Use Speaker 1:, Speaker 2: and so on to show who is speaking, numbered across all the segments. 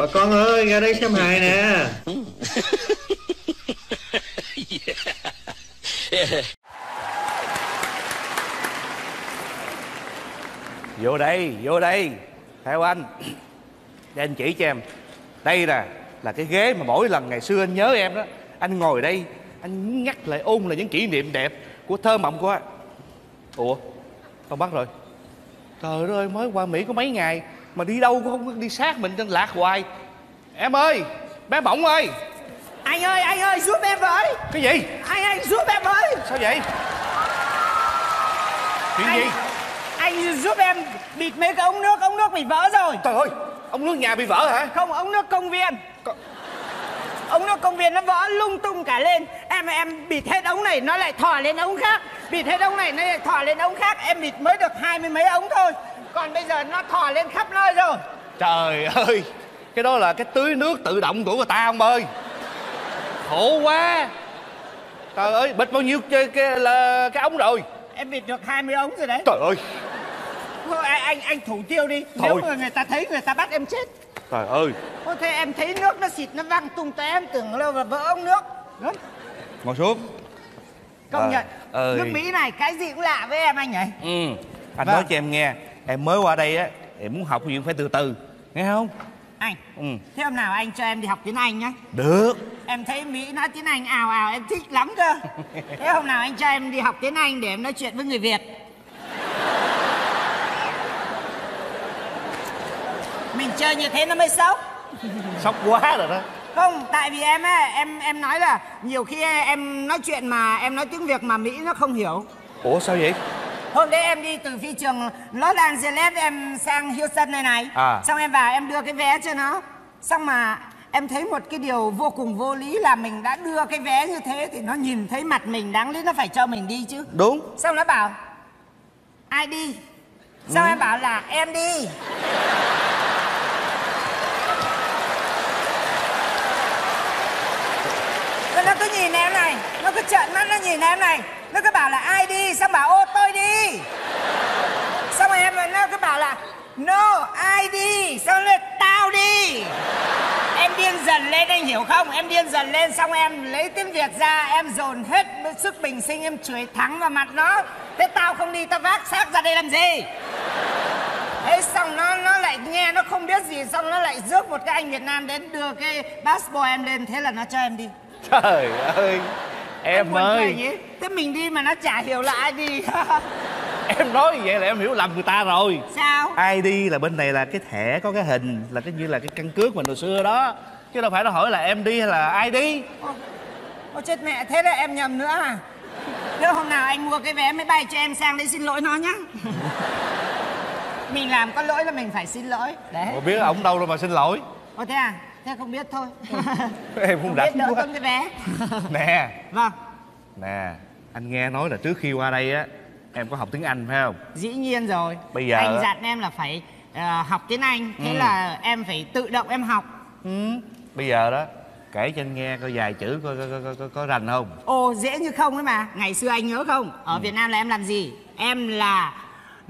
Speaker 1: Bà con ơi ra đây xem hài nè.
Speaker 2: Vô đây, vô đây. Theo anh. Để anh chỉ cho em. Đây nè là cái ghế mà mỗi lần ngày xưa anh nhớ em đó. Anh ngồi đây Anh nhắc lại ôn là những kỷ niệm đẹp Của thơ mộng của anh. Ủa? Con bắt rồi. Trời ơi mới qua Mỹ có mấy ngày. Mà đi đâu cũng không đi sát mình trên lạc hoài. Em ơi Bé bỏng ơi.
Speaker 3: Anh ơi, anh ơi, giúp em với.
Speaker 2: Cái gì?
Speaker 3: Anh, anh giúp em với.
Speaker 2: Sao vậy? Chuyện
Speaker 3: anh,
Speaker 2: gì?
Speaker 3: Anh giúp em bịt mấy cái ống nước, ống nước bị vỡ rồi.
Speaker 2: Trời ơi Ông nước nhà bị vỡ hả?
Speaker 3: Không, ống nước công viên. Ống nước công viên nó vỡ lung tung cả lên. Em em bịt hết ống này nó lại thò lên ống khác. Bịt hết ống này nó lại thò lên ống khác. Em bịt mới được hai mươi mấy ống thôi Còn bây giờ nó thò lên khắp nơi rồi.
Speaker 2: Trời ơi Cái đó là cái tưới nước tự động của người ta ông ơi. Khổ quá. Trời ơi bịt bao nhiêu cái, cái, là cái ống rồi?
Speaker 3: Em bịt được 20 ống rồi đấy.
Speaker 2: Trời ơi.
Speaker 3: Thôi anh, anh, anh thủ tiêu đi.
Speaker 2: Thôi.
Speaker 3: Nếu mà người ta thấy người ta bắt em chết.
Speaker 2: Trời ơi.
Speaker 3: Ôi thế em thấy nước nó xịt nó văng tung té em tưởng là vỡ ống nước. Đúng.
Speaker 2: Ngồi xuống.
Speaker 3: Công
Speaker 2: À,
Speaker 3: nhận
Speaker 2: ơi.
Speaker 3: Nước Mỹ này cái gì cũng lạ với em anh ấy
Speaker 2: Ừ. Anh
Speaker 3: Vâng.
Speaker 2: nói cho em nghe Em mới qua đây á Em muốn học gì cũng phải từ từ Nghe không?
Speaker 3: Anh
Speaker 2: Ừ.
Speaker 3: Thế hôm nào anh cho em đi học tiếng Anh nhé
Speaker 2: Được.
Speaker 3: Em thấy Mỹ nói tiếng Anh ào ào em thích lắm cơ. Thế hôm nào anh cho em đi học tiếng Anh để em nói chuyện với người Việt. Mình chơi như thế nó mới sốc
Speaker 2: Sốc quá rồi đó.
Speaker 3: Không, tại vì em á, em em nói là nhiều khi em nói chuyện mà em nói tiếng Việt mà Mỹ nó không hiểu.
Speaker 2: Ủa sao vậy
Speaker 3: Hôm đấy em đi từ phi trường Los Angeles em sang Houston này này.
Speaker 2: À.
Speaker 3: Xong em vào em đưa cái vé cho nó. Xong mà em thấy một cái điều vô cùng vô lý là mình đã đưa cái vé như thế Thì nó nhìn thấy mặt mình đáng lý nó phải cho mình đi chứ.
Speaker 2: Đúng.
Speaker 3: Xong nó bảo Ai đi? Xong em bảo là em đi. Rồi nó cứ nhìn em này Nó cứ trợn mắt nó nhìn em này nó cứ bảo là ai đi, Xong bảo, ô, tôi đi. Xong rồi em nó cứ bảo là, No, ai đi? Xong rồi, tao đi. Em điên dần lên, anh hiểu không? Em điên dần lên, xong em lấy tiếng Việt ra, Em dồn hết sức bình sinh, Em chửi thẳng vào mặt nó. Thế tao không đi, tao vác xác ra đây làm gì? Thế xong nó nó lại nghe, nó không biết gì, Xong nó lại rước một cái anh Việt Nam đến đưa cái passport em lên, Thế là nó cho em đi.
Speaker 2: Trời ơi. Em ơi?
Speaker 3: Thế mình đi mà nó chả hiểu là ai đi.
Speaker 2: Em nói như vậy là em hiểu lầm người ta rồi.
Speaker 3: Sao?
Speaker 2: ID là bên này là cái thẻ có cái hình Là cái như là cái căn cước mình hồi xưa đó. Chứ đâu phải nó hỏi là em đi hay là ai đi.
Speaker 3: Ôi chết mẹ thế là em nhầm nữa à? Thế hôm nào anh mua cái vé máy bay cho em sang đấy xin lỗi nó nhá. Mình làm có lỗi là mình phải xin lỗi. Đấy.
Speaker 2: Biết ổng đâu đâu mà xin lỗi.
Speaker 3: Ồ thế à Thế không biết thôi.
Speaker 2: Em không
Speaker 3: Biết
Speaker 2: rảnh
Speaker 3: đỡ cái vé
Speaker 2: Nè.
Speaker 3: Vâng.
Speaker 2: Nè Anh nghe nói là trước khi qua đây á Em có học tiếng Anh phải không?
Speaker 3: Dĩ nhiên rồi.
Speaker 2: Bây giờ
Speaker 3: Anh dặn em là phải ờ, học tiếng Anh. Thế
Speaker 2: Ừ.
Speaker 3: là em phải tự động em học.
Speaker 2: Ừ. Bây giờ đó Kể cho anh nghe coi vài chữ coi, coi, coi, coi, coi, có rành không?
Speaker 3: Ồ dễ như không ấy mà. Ngày xưa anh nhớ không? Ở
Speaker 2: Ừ.
Speaker 3: Việt Nam là em làm gì? Em là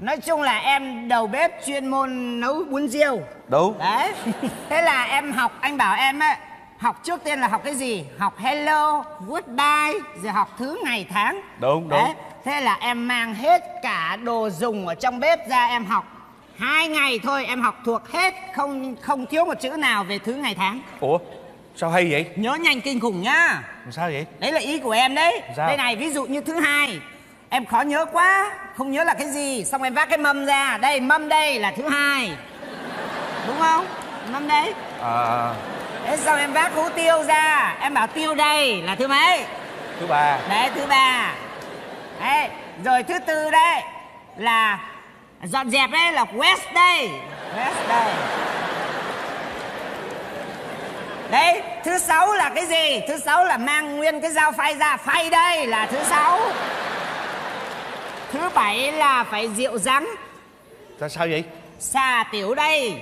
Speaker 3: Nói chung là em đầu bếp chuyên môn nấu bún riêu.
Speaker 2: Đúng
Speaker 3: Đấy. Thế là em học Anh bảo em ấy Học trước tiên là học cái gì? Học hello, goodbye Rồi học thứ ngày tháng.
Speaker 2: Đúng, đúng.
Speaker 3: Đấy. Thế là em mang hết cả đồ dùng ở trong bếp ra em học. Hai ngày thôi em học thuộc hết Không không thiếu một chữ nào về thứ ngày tháng.
Speaker 2: Ủa sao hay vậy?
Speaker 3: Nhớ nhanh kinh khủng nhá.
Speaker 2: Sao vậy?
Speaker 3: Đấy là ý của em đấy.
Speaker 2: Sao?
Speaker 3: Đây này ví dụ như thứ hai Em khó nhớ quá. Không nhớ là cái gì. Xong em vác cái mâm ra. Đây mâm đây là thứ hai. Đúng không? Mâm đấy.
Speaker 2: À,
Speaker 3: Thế xong em vác hũ tiêu ra. Em bảo tiêu đây là thứ mấy?
Speaker 2: Thứ ba.
Speaker 3: Đấy thứ ba. Đấy Rồi thứ tư đây Là Dọn dẹp đấy là west đây. West đây. Đấy, thứ sáu là cái gì? Thứ sáu là mang nguyên cái dao phay ra. Phay đây là thứ sáu Thứ bảy là phải rượu rắn.
Speaker 2: Sao sao vậy?
Speaker 3: Xà tiểu đây.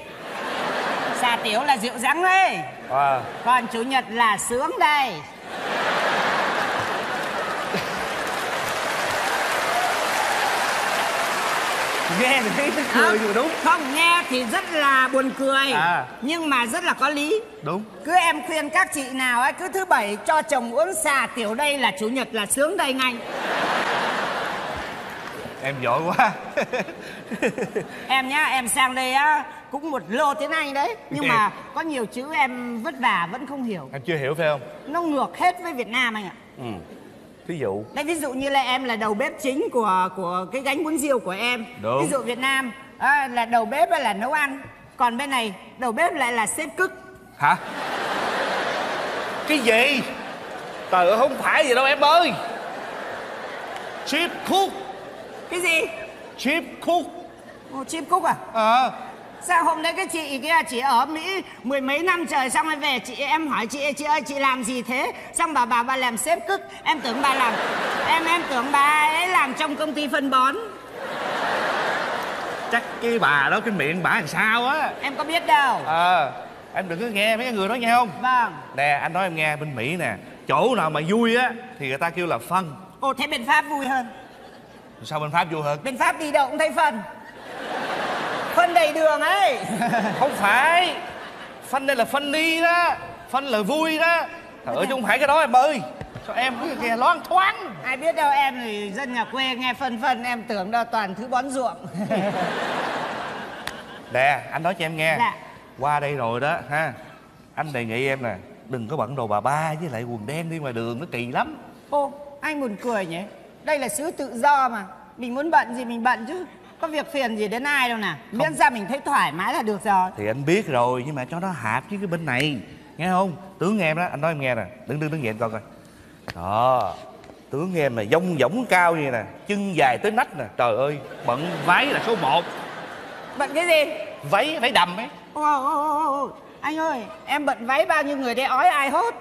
Speaker 3: Xà tiểu là rượu rắn đấy
Speaker 2: à,
Speaker 3: Còn chủ nhật là sướng đây.
Speaker 2: Nghe thấy cười rồi đúng.
Speaker 3: Không, nghe thì rất là buồn cười.
Speaker 2: À.
Speaker 3: Nhưng mà rất là có lý.
Speaker 2: Đúng.
Speaker 3: Cứ em khuyên các chị nào ấy Cứ thứ bảy cho chồng uống xà tiểu đây là chủ nhật là sướng đây ngay
Speaker 2: em giỏi quá.
Speaker 3: Em nhá, em sang đây á Cũng một lô tiếng Anh đấy. Nhưng mà có nhiều chữ em vất vả vẫn không hiểu.
Speaker 2: Em chưa hiểu phải không?
Speaker 3: Nó ngược hết với Việt Nam anh ạ.
Speaker 2: Ừ. Thí dụ.
Speaker 3: Đây ví dụ như là em là đầu bếp chính của của cái gánh bún riêu của em.
Speaker 2: Đúng.
Speaker 3: Ví dụ Việt Nam à, là đầu bếp là nấu ăn. Còn bên này đầu bếp lại là sếp cức.
Speaker 2: Hả? Cái gì? Trời ơi không phải gì đâu em ơi. Chip cook
Speaker 3: Cái gì?
Speaker 2: chip cook.
Speaker 3: Ồ, chip cúc à?
Speaker 2: ờ.
Speaker 3: Sao hôm đấy cái chị kia chỉ ở Mỹ mười mấy năm trời xong rồi về chị em hỏi chị chị ơi chị làm gì thế? Xong bà bà bà làm sếp cức. Em tưởng bà làm em em tưởng bà ấy làm trong công ty phân bón.
Speaker 2: Chắc cái bà đó cái miệng bà làm sao á?
Speaker 3: Em có biết đâu.
Speaker 2: Ờ em đừng có nghe mấy người đó nghe không?
Speaker 3: Vâng.
Speaker 2: Nè anh nói em nghe bên mỹ nè chỗ nào mà vui á thì người ta kêu là phân
Speaker 3: ồ thế bên pháp vui hơn
Speaker 2: sao bên pháp vui hơn
Speaker 3: bên pháp đi đâu cũng thấy phân. Phân đầy đường ấy.
Speaker 2: Không phải. Phân đây là phân đi đó. Phân là vui đó. Ơi chứ không phải cái đó em ơi. Sao em cứ nghe loan thoáng.
Speaker 3: Ai biết đâu em thì dân nhà quê nghe phân phân em tưởng đâu toàn thứ bón ruộng.
Speaker 2: Nè anh nói cho em nghe.
Speaker 3: Dạ.
Speaker 2: qua đây rồi đó ha. Anh đề nghị em nè đừng có bận đồ bà ba với lại quần đen đi ngoài đường nó kỳ lắm.
Speaker 3: Ô anh buồn cười nhỉ đây là xứ tự do mà. Mình muốn bận gì mình bận chứ. Có việc phiền gì đến ai đâu nè. Miễn ra mình thấy thoải mái là được rồi.
Speaker 2: Thì anh biết rồi nhưng mà cho nó hợp với cái bên này. Nghe không? Tướng em đó. Anh nói em nghe nè. Đứng đứng đứng dậy anh coi coi. Đó. Tướng em là dông dỏng cao như nè. Chân dài tới nách nè. Trời ơi bận váy là số 1
Speaker 3: bận cái gì?
Speaker 2: Váy váy đầm ấy.
Speaker 3: Ô, ô, ô, ô, ô. Anh ơi, em bận váy bao nhiêu người đây? Ói ai hốt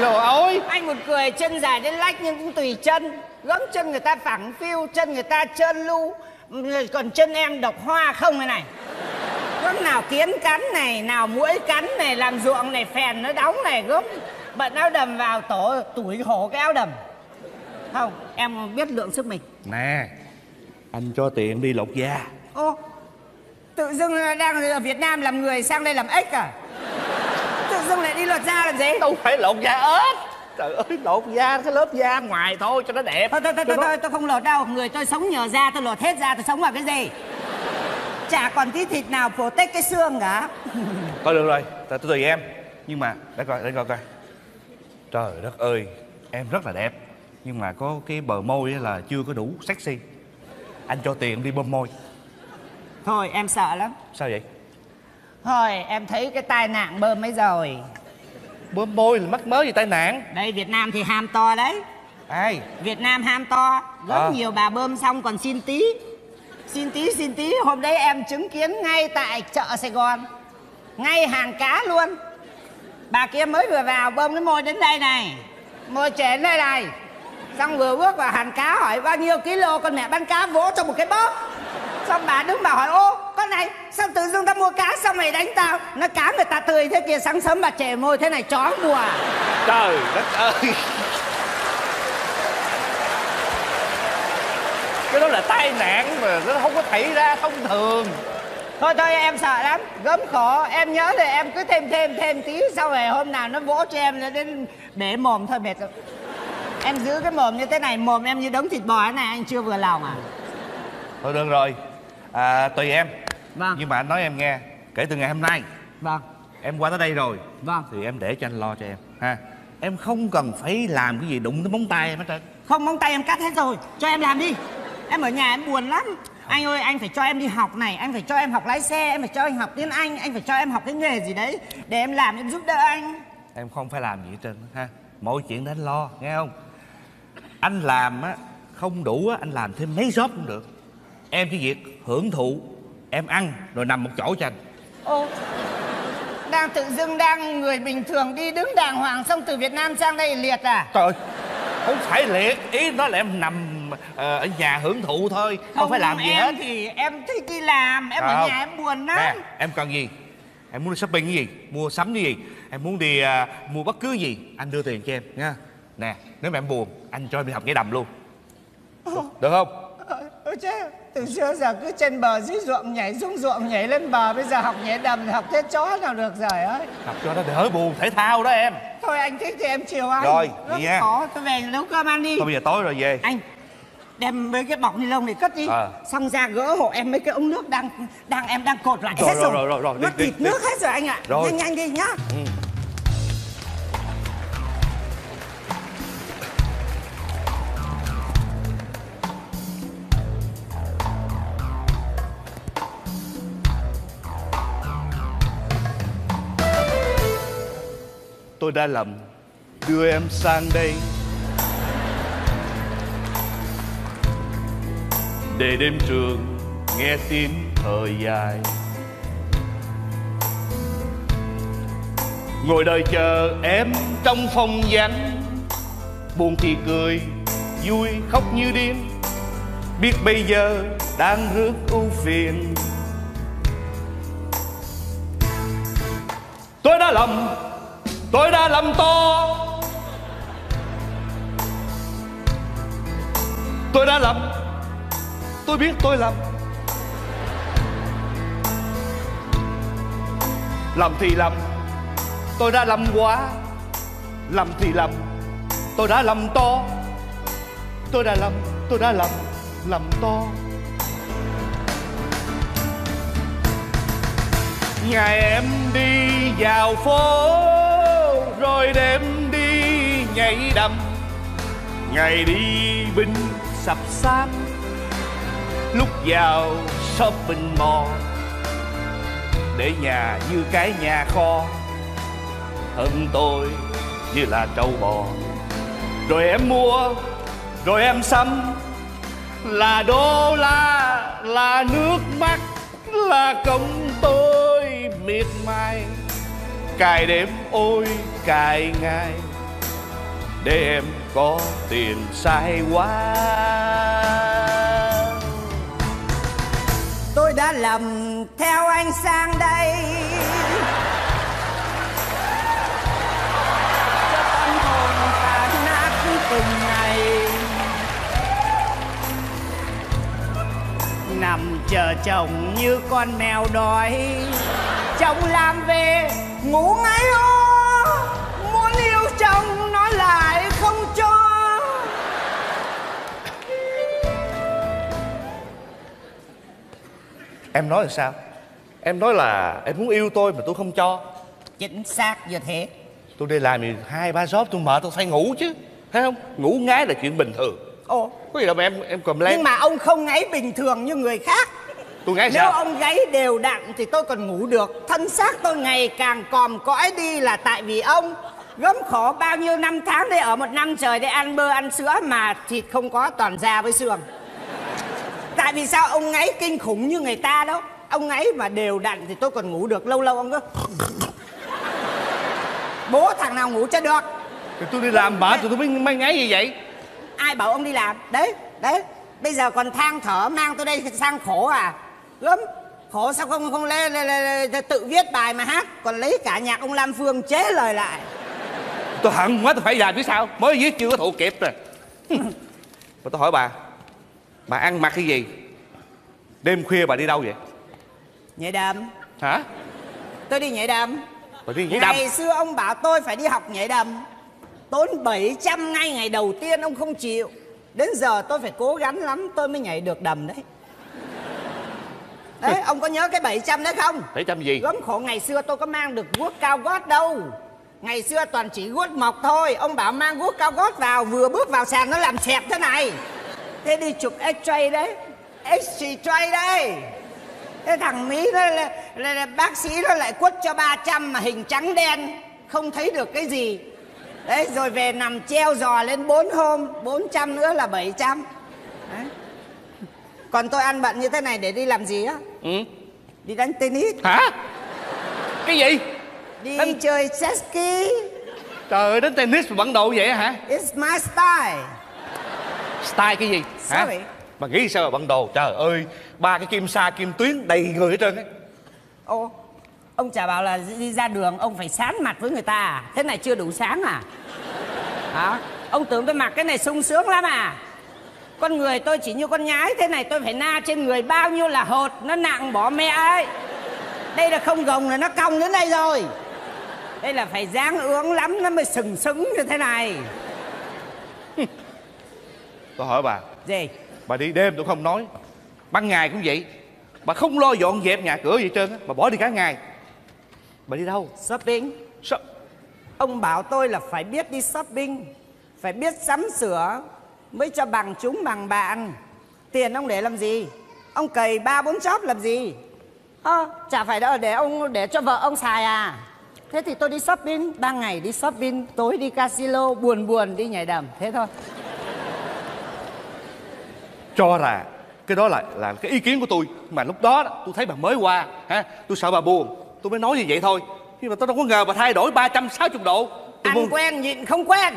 Speaker 2: đâu ôi
Speaker 3: Anh một cười chân dài đến lách nhưng cũng tùy chân. Gấm chân người ta phẳng phiu, chân người ta trơn lu. Rồi Còn chân em độc hoa không này này? Gấm nào kiến cắn này, nào muỗi cắn này Làm ruộng này, phèn nó đóng này Gấm bận áo đầm vào tổ tuổi hổ cái áo đầm. Không, em biết lượng sức mình.
Speaker 2: Nè anh cho tiền đi lột da
Speaker 3: Ô, tự dưng đang ở Việt Nam làm người sang đây làm ếch à Dưng lại đi lột da làm gì?
Speaker 2: Đâu phải lột da ếch. Trời ơi lột da cái lớp da ngoài thôi cho nó đẹp.
Speaker 3: Thôi thôi thôi, thôi,
Speaker 2: nó-
Speaker 3: thôi tôi không lột đâu. Người tôi sống nhờ da tôi lột hết da tôi sống vào cái gì? Chả còn tí thịt nào protect cái xương cả.
Speaker 2: Thôi được rồi. Tôi tùy em. Nhưng mà để coi để coi coi. Trời đất ơi em rất là đẹp. Nhưng mà có cái bờ môi là chưa có đủ sexy. Anh cho tiền đi bơm môi.
Speaker 3: Thôi em sợ lắm.
Speaker 2: Sao vậy
Speaker 3: Thôi em thấy cái tai nạn bơm ấy rồi.
Speaker 2: Bơm môi là mắc mới gì tai nạn?
Speaker 3: Đây Việt Nam thì ham to đấy.
Speaker 2: Ai?
Speaker 3: Việt Nam ham to. Rất
Speaker 2: À.
Speaker 3: nhiều bà bơm xong còn xin tí. Xin tí xin tí. Hôm đấy em chứng kiến ngay tại chợ Sài Gòn. Ngay hàng cá luôn. Bà kia mới vừa vào bơm cái môi đến đây này. Môi trên đây này. Xong vừa bước vào hàng cá hỏi bao nhiêu kilo Con mẹ bán cá vỗ cho một cái bóp Xong bà đứng bảo hỏi ô con này sao tự dưng ta mua cá xong mày đánh tao? Nó cá người ta tươi thế kia sáng sớm bà chè môi thế này chó mùa à?
Speaker 2: trời đất ơi. Cái đó là tai nạn mà nó không có xảy ra thông thường.
Speaker 3: Thôi thôi em sợ lắm Gớm khổ. Em nhớ là em cứ thêm thêm thêm tí Sau rồi hôm nào nó vỗ cho em nó đến Để mồm thôi mệt rồi. Em giữ cái mồm như thế này Mồm em như đống thịt bò thế này Anh chưa vừa lòng à?
Speaker 2: Thôi được rồi à, tùy em.
Speaker 3: Vâng.
Speaker 2: nhưng mà anh nói em nghe kể từ ngày hôm nay
Speaker 3: Vâng.
Speaker 2: em qua tới đây rồi
Speaker 3: Vâng.
Speaker 2: thì em để cho anh lo cho em ha. Em không cần phải làm cái gì đụng tới móng tay em hết trơn.
Speaker 3: Không móng tay em cắt hết rồi Cho em làm đi. Em ở nhà em buồn lắm. Anh ơi anh phải cho em đi học này Anh phải cho em học lái xe Em phải cho anh học tiếng Anh Anh phải cho em học cái nghề gì đấy Để em làm em giúp đỡ anh.
Speaker 2: Em không phải làm gì hết trơn ha. Mọi chuyện để anh lo nghe không? Anh làm á không đủ á anh làm thêm mấy job cũng được em chỉ việc hưởng thụ em ăn rồi nằm một chỗ cho anh.
Speaker 3: Ô Đang tự dưng đang người bình thường đi đứng đàng hoàng Xong từ Việt Nam sang đây liệt à?
Speaker 2: Trời ơi, không phải liệt ý nói là em nằm ờ, ở nhà hưởng thụ thôi không, phải làm gì
Speaker 3: em
Speaker 2: hết.
Speaker 3: thì em thích đi làm Em ở
Speaker 2: Không.
Speaker 3: nhà em buồn lắm.
Speaker 2: Nè em cần gì? Em muốn đi shopping cái gì? Mua sắm cái gì? Em muốn đi à, mua bất cứ gì? Anh đưa tiền cho em nha. Nè nếu mà em buồn anh cho em đi học nhảy đầm luôn. Được không?
Speaker 3: Ôi chứ từ xưa giờ cứ trên bờ dưới ruộng nhảy xuống ruộng nhảy lên bờ. Bây giờ học nhảy đầm thì học thế chó nào được rồi ơi.
Speaker 2: Học cho nó đỡ buồn thể thao đó em.
Speaker 3: Thôi anh thích thì em chiều anh.
Speaker 2: Rồi, vậy nha.
Speaker 3: khó tôi về nấu cơm ăn đi.
Speaker 2: Thôi bây giờ tối rồi về.
Speaker 3: Anh đem mấy cái bọc ni lông này cất đi.
Speaker 2: Ờ.
Speaker 3: xong ra gỡ hộ em mấy cái ống nước đang đang em đang cột lại.
Speaker 2: Rồi,
Speaker 3: hết
Speaker 2: rồi,
Speaker 3: rồi.
Speaker 2: rồi, rồi, rồi, đi,
Speaker 3: mất
Speaker 2: đi,
Speaker 3: thịt
Speaker 2: đi.
Speaker 3: nước hết rồi anh ạ.
Speaker 2: Rồi.
Speaker 3: nhanh nhanh đi nhá
Speaker 2: tôi đã lầm. Đưa em sang đây. Để đêm trường nghe tiếng thời dài. Ngồi đợi chờ em trong phòng vắng. Buồn thì cười, vui khóc như điên. Biết bây giờ đang rước ưu phiền. Tôi đã lầm tôi đã lầm to. Tôi đã lầm tôi biết tôi lầm lầm thì lầm tôi đã lầm quá. Lầm thì lầm tôi đã lầm to. Tôi đã lầm tôi đã lầm lầm to. Ngày em đi vào phố rồi đêm đi nhảy đầm. Ngày đi binh sập sáng. lúc vào shopping mall để nhà như cái nhà kho, thân tôi như là trâu bò. Rồi em mua, rồi em xăm là đô la, là nước mắt, là công tôi miệt mài cài đêm ôi cài ngày để em có tiền sai quá.
Speaker 3: Tôi đã lầm theo anh sang đây. Cho tâm hồn tan nát từng ngày. Nằm chờ chồng như con mèo đói chồng làm về ngủ ngáy ô muốn yêu chồng nó lại không cho.
Speaker 2: Em nói là sao? Em nói là em muốn yêu tôi mà tôi không cho.
Speaker 3: Chính xác như thế.
Speaker 2: Tôi đi làm thì hai ba job tôi mệt tôi phải ngủ chứ. Thấy không? Ngủ ngáy là chuyện bình thường.
Speaker 3: Ồ.
Speaker 2: Có gì đâu mà em em cầm lên.
Speaker 3: nhưng mà ông không ngáy bình thường như người khác
Speaker 2: tôi ngáy
Speaker 3: nếu
Speaker 2: sao?
Speaker 3: ông gáy đều đặn thì tôi còn ngủ được. Thân xác tôi ngày càng còm cõi đi là tại vì ông. Gấm khổ bao nhiêu năm tháng đây ở một năm trời để ăn bơ ăn sữa mà thịt không có toàn da với xương. Tại vì sao ông ngáy kinh khủng như người ta đâu ông ngáy mà đều đặn thì tôi còn ngủ được. Lâu lâu ông cứ bố thằng nào ngủ cho được?
Speaker 2: Thì tôi đi làm mệt rồi tôi mới mới ngáy như vậy.
Speaker 3: Ai bảo ông đi làm? Đấy đấy. Bây giờ còn than thở mang tôi đây sang khổ à gớm khổ sao không không lê, lê, lê, lê, tự viết bài mà hát còn lấy cả nhạc ông lam phương chế lời lại?
Speaker 2: Tôi hận quá tôi phải làm chứ sao? Mới viết chưa có thụ kịp rồi. Mà tôi hỏi bà bà ăn mặc cái gì? Đêm khuya bà đi đâu vậy?
Speaker 3: Nhảy đầm
Speaker 2: hả?
Speaker 3: Tôi đi nhảy đầm
Speaker 2: bà đi nhảy đầm
Speaker 3: ngày xưa ông bảo tôi phải đi học nhảy đầm tốn 700 ngay ngày đầu tiên ông không chịu. Đến giờ tôi phải cố gắng lắm tôi mới nhảy được đầm đấy đấy ông có nhớ cái 700 đấy không?
Speaker 2: để chăm gì?
Speaker 3: Gớm khổ ngày xưa tôi có mang được guốc cao gót đâu. Ngày xưa toàn chỉ guốc mọc thôi. Ông bảo mang guốc cao gót vào vừa bước vào sàn nó làm xẹp thế này. Thế đi chụp x-ray đấy. X-ray đấy. Thế thằng mỹ nó là, là, là bác sĩ nó lại quất cho 300 mà hình trắng đen không thấy được cái gì. Đấy rồi về nằm treo giò lên 4 hôm 400 nữa là 700 đấy. còn tôi ăn bận như thế này để đi làm gì á
Speaker 2: ừ?
Speaker 3: Đi đánh tennis.
Speaker 2: Hả? Cái gì?
Speaker 3: Đi
Speaker 2: Đánh-
Speaker 3: chơi jet ski.
Speaker 2: Trời ơi đến tennis mà bận đồ vậy hả?
Speaker 3: It's my style.
Speaker 2: Style cái gì? Hả?
Speaker 3: Sorry.
Speaker 2: mà nghĩ sao mà bận đồ trời ơi ba cái kim sa kim tuyến đầy người hết trơn á.
Speaker 3: Ô ông chả bảo là đi ra đường ông phải sán mặt với người ta à? Thế này chưa đủ sáng à? Hả? Ông tưởng tôi mặc cái này sung sướng lắm à con người tôi chỉ như con nhái thế này tôi phải na trên người bao nhiêu là hột nó nặng bỏ mẹ ấy. Đây là không gồng là nó cong đến đây rồi. Đây là phải dáng ướng lắm nó mới sừng sững như thế này.
Speaker 2: Tôi hỏi bà.
Speaker 3: Gì?
Speaker 2: Bà đi đêm tôi không nói. Ban ngày cũng vậy. Bà không lo dọn dẹp nhà cửa gì hết trơn á. Bà bỏ đi cả ngày. Bà đi đâu?
Speaker 3: Shopping.
Speaker 2: Sao
Speaker 3: ông bảo tôi là phải biết đi shopping phải biết sắm sửa mới cho bằng chúng bằng bạn. Tiền ông để làm gì? Ông cày ba bốn chóp làm gì? Ơ chả phải đâu để ông để cho vợ ông xài à? Thế thì tôi đi shopping ban ngày đi shopping tối đi casino buồn buồn đi nhảy đầm thế thôi.
Speaker 2: Cho là cái đó là là cái ý kiến của tôi. Mà lúc đó, đó tôi thấy bà mới qua ha tôi sợ bà buồn tôi mới nói như vậy thôi. Nhưng mà tôi đâu có ngờ bà thay đổi 360 độ tôi
Speaker 3: ăn
Speaker 2: buồn.
Speaker 3: quen nhịn không quen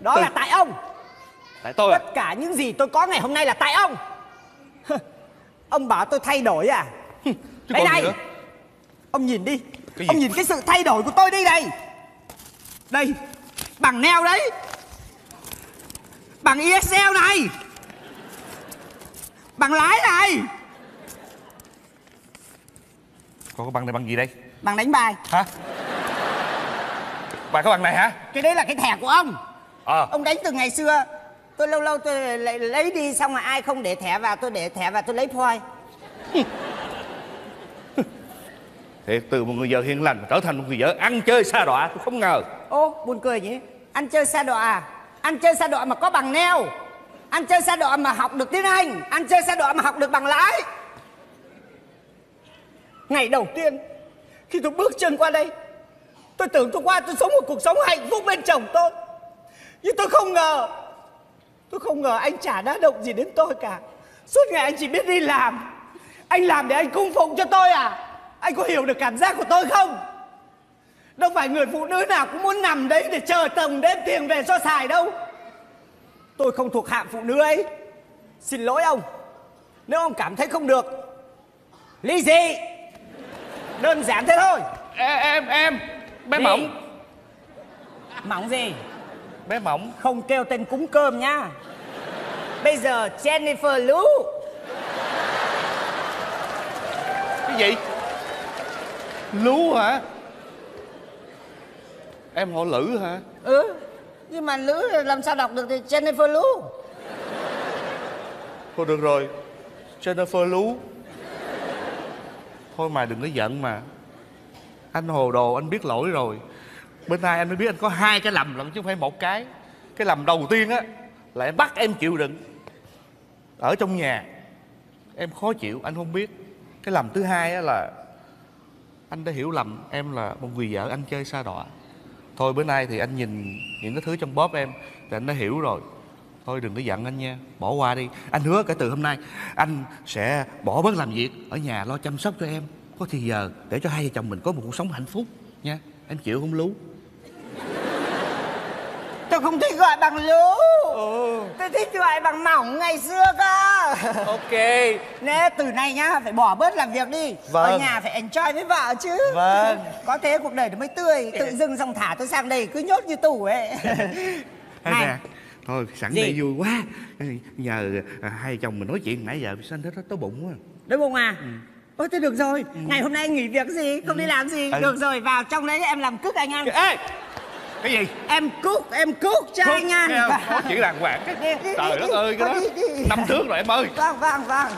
Speaker 3: đó
Speaker 2: Từ-
Speaker 3: là tại ông.
Speaker 2: Tại tôi à?
Speaker 3: Tất cả những gì tôi có ngày hôm nay là tại ông. Ông bảo tôi thay đổi à?
Speaker 2: Chứ
Speaker 3: đây này.
Speaker 2: nữa.
Speaker 3: Ông nhìn đi. Ông nhìn cái sự thay đổi của tôi đi đây. Đây bằng neo đấy. Bằng EXL này. Bằng lái này.
Speaker 2: Còn cái bằng này bằng gì đây?
Speaker 3: Bằng đánh bài.
Speaker 2: Hả? Bà có bằng này hả?
Speaker 3: Cái đấy là cái thẻ của ông
Speaker 2: ờ
Speaker 3: ông đánh từ ngày xưa. Tôi lâu lâu tôi lấy, lấy đi xong mà ai không để thẻ vào tôi để thẻ vào tôi lấy phoi
Speaker 2: thiệt từ một người vợ hiền lành trở thành một người vợ ăn chơi xa đọa tôi không ngờ.
Speaker 3: Ô buồn cười nhỉ? Ăn chơi xa đọa à? Ăn chơi xa đọa mà có bằng neo. Ăn chơi xa đọa mà học được tiếng anh. Ăn chơi xa đọa mà học được bằng lái. Ngày đầu tiên khi tôi bước chân qua đây tôi tưởng tôi qua tôi sống một cuộc sống hạnh phúc bên chồng tôi nhưng tôi không ngờ tôi không ngờ anh chả đá động gì đến tôi cả. Suốt ngày anh chỉ biết đi làm. Anh làm để anh cung phụng cho tôi à? Anh có hiểu được cảm giác của tôi không? Đâu phải người phụ nữ nào cũng muốn nằm đấy để chờ chồng đem tiền về cho xài đâu. Tôi không thuộc hạng phụ nữ ấy. Xin lỗi ông. Nếu ông cảm thấy không được ly dị. Đơn giản thế thôi.
Speaker 2: Em em, em bé
Speaker 3: Gì?
Speaker 2: mỏng.
Speaker 3: Mỏng gì
Speaker 2: bé mỏng.
Speaker 3: Không kêu tên cúng cơm nhá bây giờ jennifer lú
Speaker 2: cái gì? Lú hả? Em họ lữ hả?
Speaker 3: Ừ nhưng mà lữ làm sao đọc được thì jennifer lú
Speaker 2: thôi được rồi jennifer lú thôi mà đừng có giận mà. Anh hồ đồ anh biết lỗi rồi bên nay anh mới biết anh có hai cái lầm lận chứ không phải một cái. Cái lầm đầu tiên á, là em bắt em chịu đựng. Ở trong nhà, em khó chịu, anh không biết. Cái lầm thứ hai á là anh đã hiểu lầm em là một người vợ anh chơi xa đọa. Thôi bữa nay thì anh nhìn những cái thứ trong bóp em thì anh đã hiểu rồi. Thôi đừng có giận anh nha, bỏ qua đi. Anh hứa kể từ hôm nay anh sẽ bỏ bớt làm việc, ở nhà lo chăm sóc cho em. Có thì giờ để cho hai vợ chồng mình có một cuộc sống hạnh phúc nha. Em chịu không lú?
Speaker 3: Tôi không thích gọi bằng lú tôi thích gọi bằng mỏng ngày xưa cơ.
Speaker 2: Ok.
Speaker 3: Nè từ nay nhá phải bỏ bớt làm việc đi.
Speaker 2: Vâng.
Speaker 3: Ở nhà phải enjoy với vợ chứ.
Speaker 2: Vâng.
Speaker 3: Có thế cuộc đời nó mới tươi Tự dưng xong thả tôi sang đây cứ nhốt như tủ ấy. Này.
Speaker 2: nè. Thôi sẵn
Speaker 3: Gì?
Speaker 2: đây vui quá. Nhờ à, hai chồng mình nói chuyện nãy giờ sao nó tối bụng quá.
Speaker 3: Đúng không à? Ôi thế được rồi. Ngày hôm nay nghỉ việc gì? Không đi làm gì?
Speaker 2: Ừ.
Speaker 3: Được rồi vào trong đấy em làm cức anh ăn
Speaker 2: ê cái gì?
Speaker 3: Em cúc em cúc cho anh
Speaker 2: không? Có chuyện đàng hoàng. Cái trời đất ơi cái đó. năm trước rồi em ơi.
Speaker 3: Vâng vâng vâng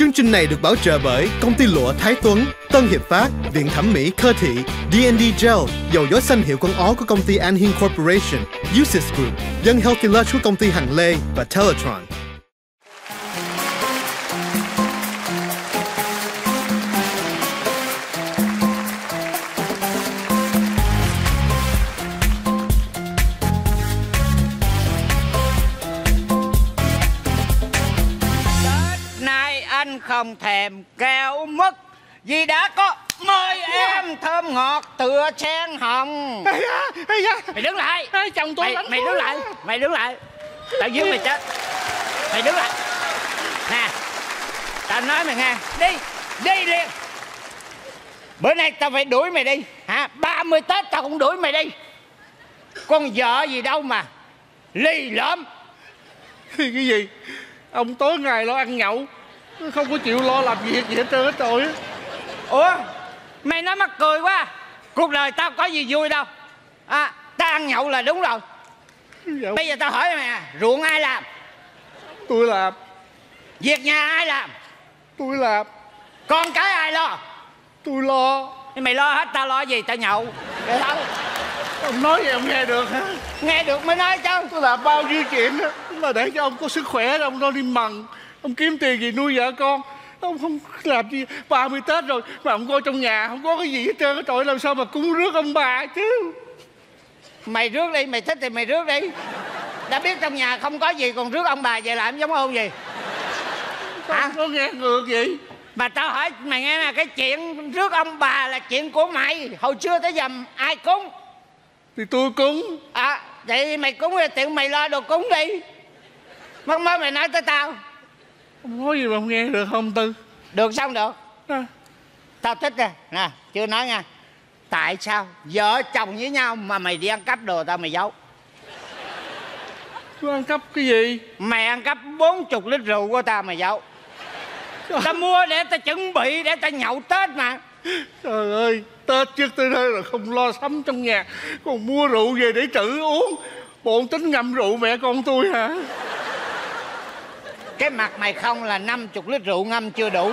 Speaker 4: Chương trình này được bảo trợ bởi công ty lụa Thái Tuấn, Tân Hiệp Phát, Viện Thẩm mỹ Cơ Thị, D&D Gel, dầu gió xanh hiệu con ó của công ty Anhin Corporation, Usis Group, Dân Healthy Lush của công ty Hằng Lê và Teletron.
Speaker 3: Không thèm kẹo mứt. Vì đã có môi em thơm ngọt tựa sen hồng. Mày đứng lại.
Speaker 2: Ê, chồng tôi
Speaker 3: mày
Speaker 2: đánh
Speaker 3: mày đứng lại mày đứng lại. Tao giết mày chết. Mày đứng lại. Nè tao nói mày nghe. Đi đi liền. Bữa nay tao phải đuổi mày đi. Hả? 30 tết tao cũng đuổi mày đi. Con vợ gì đâu mà. Ly lắm
Speaker 2: Thì cái gì? Ông tối ngày lo ăn nhậu không có chịu lo làm việc gì hết trơn hết á
Speaker 3: ủa? Mày nói mắc cười quá. Cuộc đời tao có gì vui đâu. À tao ăn nhậu là đúng rồi.
Speaker 2: Dạ,
Speaker 3: bây giờ tao hỏi mày à ruộng ai làm?
Speaker 2: Tôi làm.
Speaker 3: Việc nhà ai làm?
Speaker 2: Tôi làm.
Speaker 3: Con cái ai lo?
Speaker 2: Tôi lo.
Speaker 3: Thì mày lo hết tao lo gì? Tao nhậu. Để đâu
Speaker 2: ông nói vậy ông nghe được hả?
Speaker 3: Nghe được mới nói chứ.
Speaker 2: Tôi làm bao nhiêu chuyện đó là để cho ông có sức khỏe ông lo đi mần ông kiếm tiền gì nuôi vợ con? Ông không làm gì. 30 tết rồi mà ông coi trong nhà không có cái gì hết trơn trọi làm sao mà cúng rước ông bà chứ?
Speaker 3: Mày rước đi mày thích thì mày rước đi. Đã biết trong nhà không có gì còn rước ông bà về làm giống ông gì
Speaker 2: Sao
Speaker 3: Hả?
Speaker 2: có nghe ngược vậy?
Speaker 3: Mà tao hỏi mày nghe nè cái chuyện rước ông bà là chuyện của mày. Hồi xưa tới giờ ai cúng?
Speaker 2: Thì tôi cúng.
Speaker 3: À vậy mày cúng thì tiện mày lo đồ cúng đi. Mất mới mày nói tới tao
Speaker 2: ông nói gì mà không nghe được không tư.
Speaker 3: Được xong được.
Speaker 2: À,
Speaker 3: tao thích nè. Nè chưa nói nha. Tại sao vợ chồng với nhau mà mày đi ăn cắp đồ tao mày giấu?
Speaker 2: Tôi ăn cắp cái gì?
Speaker 3: Mày ăn cắp bốn chục lít rượu của tao mày giấu. Tao mua để tao chuẩn bị để tao nhậu tết mà.
Speaker 2: Trời ơi tết trước tới đây là không lo sắm trong nhà. Còn mua rượu về để trữ uống. Bọn tính ngâm rượu mẹ con tôi hả
Speaker 3: cái mặt mày không là năm chục lít rượu ngâm chưa đủ.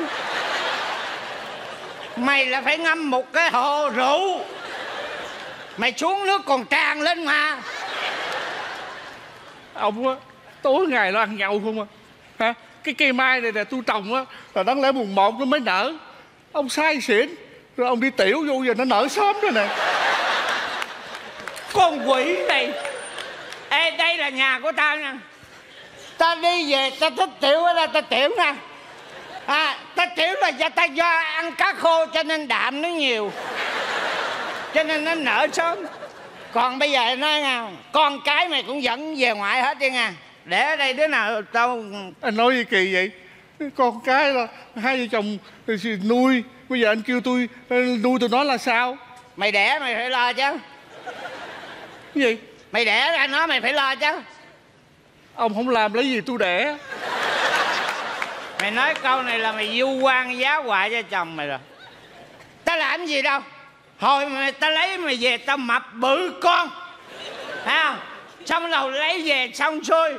Speaker 3: Mày là phải ngâm một cái hồ rượu. Mày xuống nước còn tràn lên mà.
Speaker 2: Ông á tối ngày nó ăn nhậu không à? Hả? Cái cây mai này nè tôi trồng á là đáng lẽ mùng một nó mới nở. Ông sai xỉn rồi ông đi tiểu vô giờ nó nở sớm rồi nè.
Speaker 3: Con quỷ này. Ê đây là nhà của tao nha tao đi về tao thích tiểu đây tao tiểu nè à tao tiểu là do tao do ăn cá khô cho nên đạm nó nhiều. Cho nên nó nở sớm. Còn bây giờ nói nha con cái mày cũng dẫn về ngoại hết đi nha để ở đây đứa nào tao
Speaker 2: anh nói gì kỳ vậy? Con cái là hai vợ chồng nuôi. Bây giờ anh kêu tôi ờ, nuôi tụi nó là sao?
Speaker 3: Mày đẻ mày phải lo chứ.
Speaker 2: Gì?
Speaker 3: Mày đẻ ra nó mày phải lo chứ
Speaker 2: ông không làm lấy gì tôi đẻ
Speaker 3: Mày nói câu này là mày du quan giá họa cho chồng mày rồi. Ta làm gì đâu. Hồi mà ta lấy mày về tao mập bự con. Thấy không? Xong đầu lấy về xong xuôi.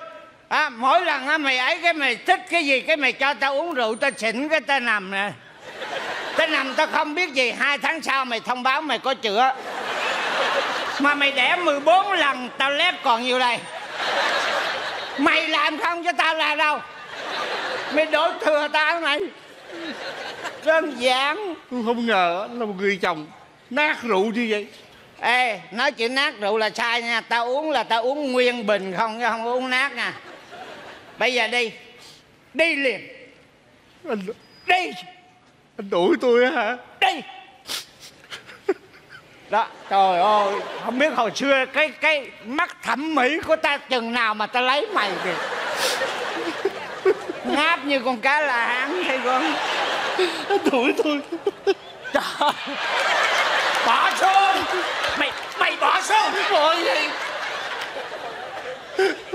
Speaker 3: À, Mỗi lần á, mày ấy cái mày thích cái gì Cái mày cho tao uống rượu tao xỉn cái tao nằm nè. Tao nằm tao không biết gì. Hai tháng sau mày thông báo mày có chữa. Mà mày đẻ 14 lần Tao lép còn nhiêu đây. Mày làm không cho tao là đâu. Mày đổ thừa tao mày? Đơn giản.
Speaker 2: Tôi không ngờ là một người chồng nát rượu như vậy.
Speaker 3: Ê nói chuyện nát rượu là sai nha. Tao uống là tao uống nguyên bình không Chứ không uống nát nha. Bây giờ đi. Đi liền.
Speaker 2: Anh
Speaker 3: Đi.
Speaker 2: anh đuổi tôi hả?
Speaker 3: Đi Đó trời ơi Không biết hồi xưa cái cái mắt thẩm mỹ của ta chừng nào mà ta lấy mày kìa. Ngáp như con cá là hán hay con
Speaker 2: đuổi tôi.
Speaker 3: Trời. Bỏ xuống. Mày mày bỏ xuống.
Speaker 2: Thôi gì?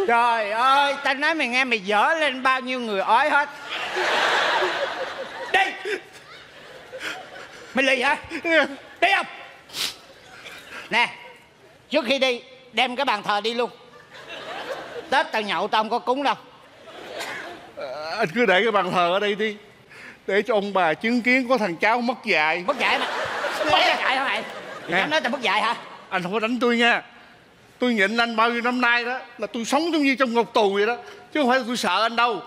Speaker 3: Trời ơi Tao nói mày nghe mày dở lên bao nhiêu người ói hết. Đi. Mày lì hả? Đi không Nè Trước khi đi Đem cái bàn thờ đi luôn. Tết tao nhậu tao không có cúng đâu.
Speaker 2: Ờ, anh cứ để cái bàn thờ ở đây đi. Để cho ông bà chứng kiến có thằng cháu mất dạy.
Speaker 3: Mất dạy mà. Mất dạy hả mày? Dám nói tao mất dạy hả?
Speaker 2: Anh không có đánh tôi nha. Tôi nhịn anh bao nhiêu năm nay đó là tôi sống giống như trong ngục tù vậy đó. Chứ không phải là tôi sợ anh đâu.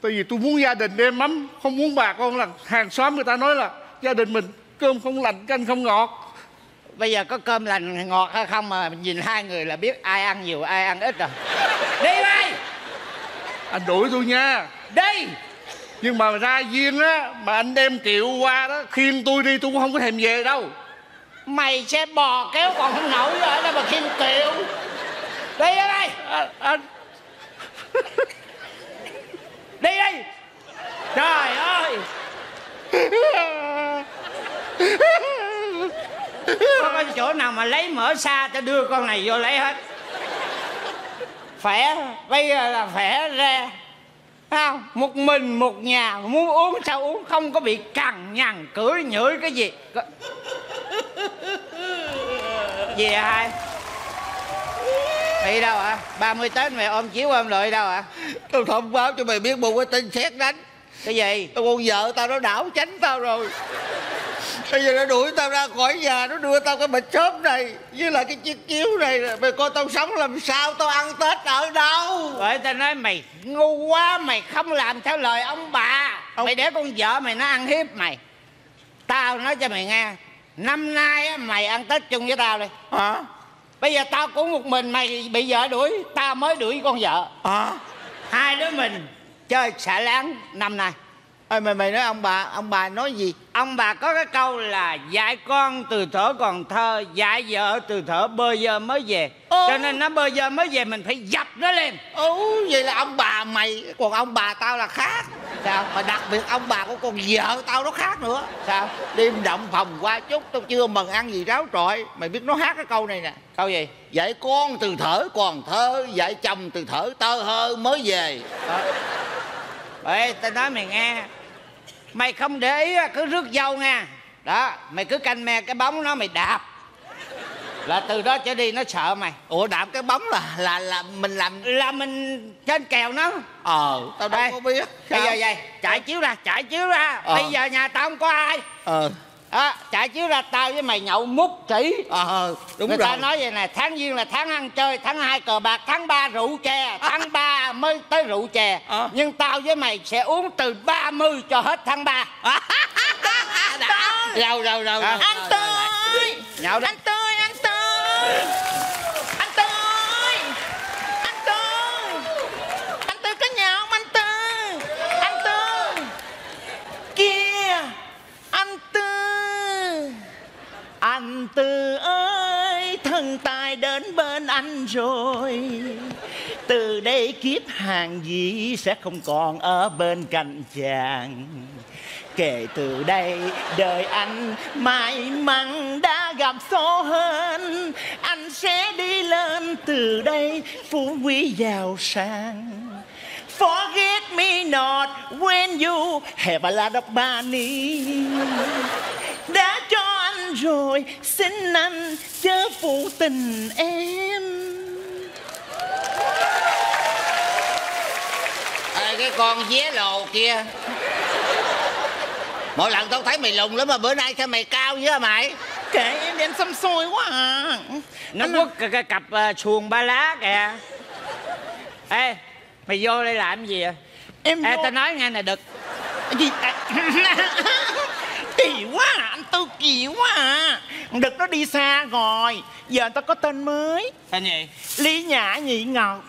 Speaker 2: Tại vì tôi muốn gia đình đem mắm không muốn bà con là hàng xóm người ta nói là gia đình mình cơm không lành canh không ngọt
Speaker 3: Bây giờ có cơm lành ngọt hay không mà nhìn hai người là biết ai ăn nhiều ai ăn ít rồi. Đi mày
Speaker 2: anh đuổi tôi nha.
Speaker 3: Đi!
Speaker 2: Nhưng mà ra duyên á mà anh đem triệu qua đó khiêng tôi đi tôi cũng không có thèm về đâu.
Speaker 3: Mày sẽ bò kéo còn không nổi ở đây mà khiêm kiệu. Đi ra đây!
Speaker 2: À, anh.
Speaker 3: Đi đi! Trời ơi có cái chỗ nào mà lấy mỡ xa cho đưa con này vô lấy hết. Khỏe bây giờ là khỏe ra. Không? Một mình một nhà muốn uống sao uống không có bị cằn nhằn cưỡi nhửi cái gì. Có- gì hả hai? Mày đi đâu hả? 30 tết mày ôm chiếu ôm lợi đâu hả?
Speaker 5: Tao thông báo cho mày biết một cái tin xét đánh.
Speaker 3: Cái gì?
Speaker 5: Tao con vợ tao nó đảo tránh tao rồi Bây giờ nó đuổi tao ra khỏi nhà Nó đưa tao cái bịch xốp này Với lại cái chiếc chiếu này. Mày coi tao sống làm sao Tao ăn Tết ở đâu?
Speaker 3: Bởi tao nói mày ngu quá mày không làm theo lời ông bà. Mày để con vợ mày nó ăn hiếp mày. Tao nói cho mày nghe năm nay á, mày ăn tết chung với tao đi.
Speaker 5: Hả?
Speaker 3: Bây giờ tao cũng một mình mày bị vợ đuổi tao mới đuổi con vợ.
Speaker 5: Hả?
Speaker 3: Hai đứa mình chơi xả láng năm nay
Speaker 5: Ê, mày mày nói ông bà Ông bà nói gì?
Speaker 3: Ông bà có cái câu là dạy con từ thở còn thơ dạy vợ từ thở bơ vơ mới về.
Speaker 5: Ồ.
Speaker 3: cho nên nó bơ vơ mới về mình phải dập nó lên.
Speaker 5: Ừ vậy là ông bà mày Còn ông bà tao là khác.
Speaker 3: Sao?
Speaker 5: Mà đặc biệt ông bà của con vợ tao nó khác nữa.
Speaker 3: Sao?
Speaker 5: Đêm động phòng qua chút Tao chưa mừng ăn gì ráo trọi. Mày biết nó hát cái câu này nè.
Speaker 3: Câu gì?
Speaker 5: Dạy con từ thở còn thơ Dạy chồng từ thở tơ hơ mới về.
Speaker 3: Ê, tao nói mày nghe Mày không để ý á, cứ rước dâu nha Đó, mày cứ canh me cái bóng nó mày đạp. Là từ đó trở đi nó sợ mày.
Speaker 5: Ủa đạp cái bóng là là là mình làm
Speaker 3: Là mình trên kèo nó.
Speaker 5: Ờ tao đâu
Speaker 3: Đây,
Speaker 5: có biết.
Speaker 3: Bây giờ vậy, chạy chiếu ra, chạy chiếu ra.
Speaker 5: Ờ.
Speaker 3: Bây giờ nhà tao không có ai.
Speaker 5: Ờ
Speaker 3: đó, Chạy chiếu ra tao với mày nhậu mút chỉ
Speaker 5: Ờ đúng
Speaker 3: Người
Speaker 5: rồi
Speaker 3: ta nói vậy nè, tháng giêng là tháng ăn chơi, tháng 2 cờ bạc, tháng 3 rượu chè, tháng 3 mới tới rượu chè.
Speaker 5: Ờ.
Speaker 3: Nhưng tao với mày sẽ uống từ 30 cho hết tháng 3.
Speaker 5: Rồi rồi rồi
Speaker 3: À.
Speaker 5: Anh
Speaker 3: Tươi! Nhậu đi.
Speaker 5: Anh Tươi anh Tươi Anh Tươi Anh Tươi Anh Tươi có nhà không anh Tươi Anh Tươi Kìa Anh Tư Anh Tư ơi Thần tài đến bên anh rồi. Từ đây kiếp hàng gì Sẽ không còn ở bên cạnh chàng. Kể từ đây, đời anh may mắn đã gặp số hơn Anh sẽ đi lên từ đây, phú quý giàu sang. Forget me not when you have a lot of money Đã cho anh rồi, xin anh chớ phụ tình em. Ê, cái con vé lồ kia Mỗi lần tao thấy mày lùn lắm mà bữa nay sao mày cao dữ hả mày Kệ em đen xăm xôi quá à
Speaker 3: Nó quất cái, cái cặp uh, xuồng ba lá kìa. Ê, mày vô đây làm gì vậy?
Speaker 5: Em
Speaker 3: Ê,
Speaker 5: vô-
Speaker 3: tao nói nghe nè đực.
Speaker 5: gì à, Kỳ quá à, anh Tư kỳ quá à Đực nó đi xa rồi Giờ tao có tên mới
Speaker 3: Tên gì?
Speaker 5: Lý Nhã Nhị Ngọc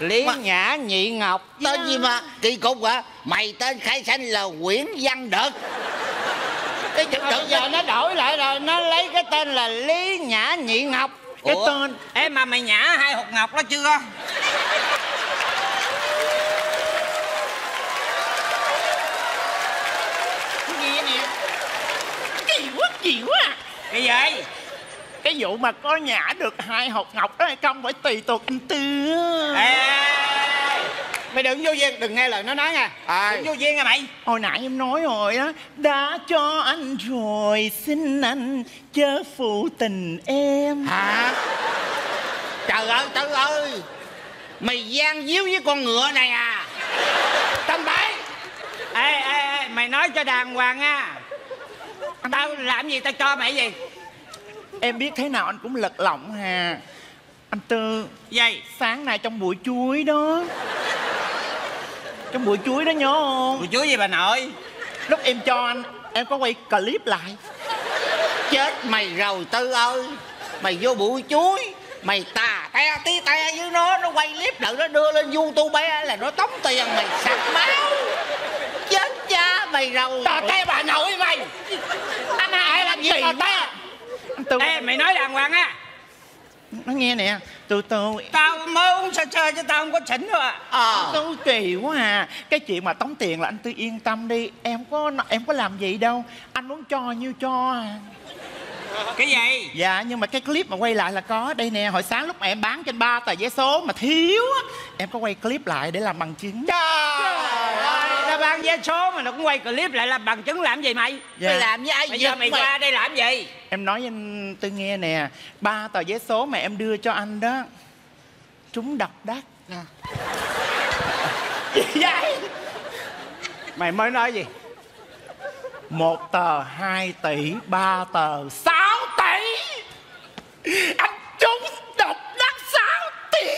Speaker 3: Lý
Speaker 5: Mà-
Speaker 3: Nhã Nhị Ngọc.
Speaker 5: Tên gì mà kỳ cục hả Mày tên khai xanh là Nguyễn Văn Đực Cái chữ
Speaker 3: Bây
Speaker 5: Đực
Speaker 3: giờ nó đổi lại rồi, nó lấy cái tên là Lý Nhã Nhị Ngọc.
Speaker 5: Cái
Speaker 3: Ủa?
Speaker 5: tên
Speaker 3: Ê mà mày nhả hai hột ngọc đó chưa?
Speaker 5: cái gì vậy nè Kỳ quá kỳ quá à.
Speaker 3: Cái gì?
Speaker 5: Cái vụ mà có nhả được hai hột ngọc đó hay không phải tùy thuộc anh Tư
Speaker 3: Ê, mày đừng vô duyên, đừng nghe lời nó nói nha.
Speaker 5: Ai?
Speaker 3: Đừng vô duyên nha mày.
Speaker 5: Hồi nãy em nói rồi á Đã cho anh rồi Xin anh chớ phụ tình em
Speaker 3: Hả?
Speaker 5: Trời ơi Tư ơi Mày gian díu với con ngựa này à
Speaker 3: Tâm bậy ê, ê, ê, mày nói cho đàng hoàng nha Tao làm gì tao cho mày gì
Speaker 5: Em biết thế nào anh cũng lật lọng hà. Anh Tư
Speaker 3: Gì?
Speaker 5: Sáng nay trong buổi chuối đó. Trong buổi chuối đó nhớ không?
Speaker 3: Cô chú gì bà nội?
Speaker 5: Lúc em cho anh Em có quay clip lại. Chết mày rồi Tư ơi. Mày vô bụi chuối mày tà te tí te với nó nó quay clip đợi nó đưa lên youtube là nó tống tiền mày sặc máu. Chết cha mày rồi
Speaker 3: Tà te bà nội mày.
Speaker 5: Anh hại làm gì?
Speaker 3: Tà te
Speaker 5: tư
Speaker 3: Ê mày nói đàng hoàng á.
Speaker 5: Nó nghe nè từ từ
Speaker 3: Tao mới uống sơ sơ chứ tao không có chỉnh đâu à
Speaker 5: Ờ. Tôi kỳ quá à. Cái chuyện mà tống tiền là anh Tư yên tâm đi. Em có em có làm gì đâu. Anh muốn cho nhiêu cho à
Speaker 3: Cái gì?
Speaker 5: Dạ nhưng mà cái clip mà quay lại là có. Đây nè hồi sáng lúc mà em bán trên ba tờ vé số mà thiếu á Em có quay clip lại để làm bằng chứng.
Speaker 3: Trời ơi Nó bán vé số mà nó cũng quay clip lại làm bằng chứng làm gì mày?
Speaker 5: Dạ.
Speaker 3: Mày làm với ai Bây giờ mày qua đây làm gì?
Speaker 5: Em nói với anh Tư nghe nè ba tờ vé số mà em đưa cho anh đó Trúng độc đắc. À.
Speaker 3: Vậy Mày mới nói gì
Speaker 5: Một tờ 2 tỷ Ba tờ 6 tỷ. Anh trúng độc đắc 6 tỷ.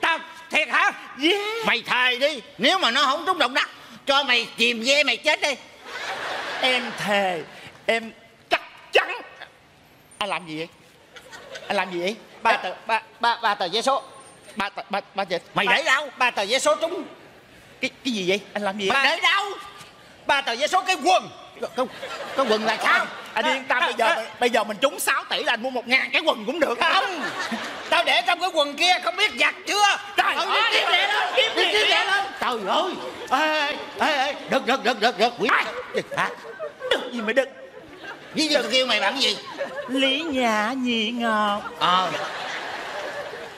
Speaker 3: Tao thiệt hả?
Speaker 5: Yeah.
Speaker 3: Mày thề đi Nếu mà nó không trúng độc đắc Cho mày chìm dê mày chết đi.
Speaker 5: Em thề Em chắc chắn. Anh làm gì vậy? Anh làm gì vậy?
Speaker 3: Ba tờ ba, ba, ba tờ vé số.
Speaker 5: Ba tờ Ba, ba tờ
Speaker 3: Mày
Speaker 5: ba,
Speaker 3: để đâu? Ba tờ vé số trúng.
Speaker 5: Cái, cái gì vậy? Anh làm gì
Speaker 3: Mày để đâu Ba tờ vé số cái quần.
Speaker 5: Cái, cái quần là sao? Anh yên tâm bây giờ Bây giờ mình trúng 6 tỷ là anh mua một ngàn cái quần cũng được.
Speaker 3: Không. Tao để trong cái quần kia không biết giặt chưa?
Speaker 5: Trời ơi,
Speaker 3: kiếm lẹ lên Kiếm lẹ
Speaker 5: kiếm lẹ
Speaker 3: lên
Speaker 5: Trời ơi! Ê ê ê Đừng đừng đừng đừng đừng. Quỷ Hả? Đừng gì mà đừng.
Speaker 3: Với tao kêu mày làm gì?
Speaker 5: Lý nhã nhị ngọc.
Speaker 3: Ờ.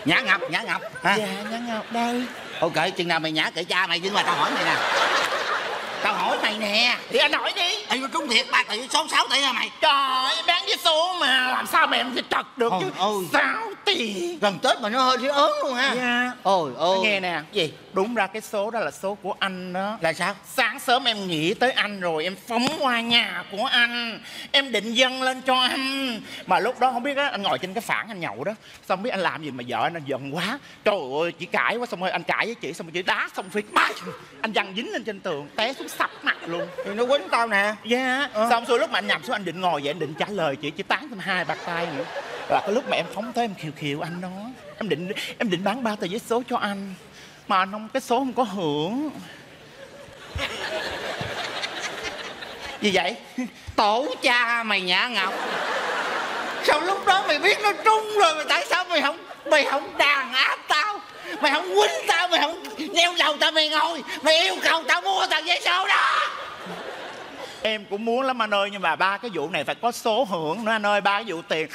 Speaker 3: Nhã ngọc nhã ngọc hả?
Speaker 5: Dạ nhã ngọc đây.
Speaker 3: Ok chừng nào mày nhã kệ cha mày nhưng mà tao hỏi mày nè Tao hỏi mày nè.
Speaker 5: Thì anh hỏi đi.
Speaker 3: Ê nó trúng thiệt ba tỷ số 6 tỷ hả mày.
Speaker 5: Trời ơi, bán vé số mà Làm sao mà em sẽ trật được
Speaker 3: Ôi,
Speaker 5: chứ. 6 tỷ
Speaker 3: Gần Tết mà nó hơi thấy ớn luôn ha.
Speaker 5: Dạ.
Speaker 3: Ôi ôi.
Speaker 5: Nghe nè
Speaker 3: Gì
Speaker 5: Đúng ra cái số đó là số của anh đó.
Speaker 3: Là sao?
Speaker 5: Sáng sớm em nghĩ tới anh rồi Em phóng qua nhà của anh. Em định dâng lên cho anh. Mà lúc đó không biết á Anh ngồi trên cái phản anh nhậu đó. Xong không biết anh làm gì mà vợ anh giận quá. Trời ơi chị cãi quá Xong rồi anh cãi với chị Xong rồi chị đá xong phi bá Anh văng dính lên trên tường Té xuống sập mặt luôn.
Speaker 3: Thì nó quýnh tao nè.
Speaker 5: Dạ.
Speaker 3: Ờ.
Speaker 5: Xong rồi lúc mà anh nằm xuống anh định ngồi vậy Anh định trả lời chị Chị tán thêm hai bạc tay nữa. Là cái lúc mà em phóng tới em khiều khiều anh đó. Em định em định bán ba tờ giấy số cho anh Mà anh không cái số không có hưởng. Gì vậy?
Speaker 3: Tổ cha mày nhã ngọc. Sao lúc đó mày biết nó trúng rồi mà tại sao mày không Mày không đàn áp tao? Mày không quýnh tao Mày không neo đầu tao mày ngồi Mày yêu cầu tao mua tờ giấy số đó.
Speaker 5: Em cũng muốn lắm anh ơi Nhưng mà ba cái vụ này phải có số hưởng nữa anh ơi Ba cái vụ tiền.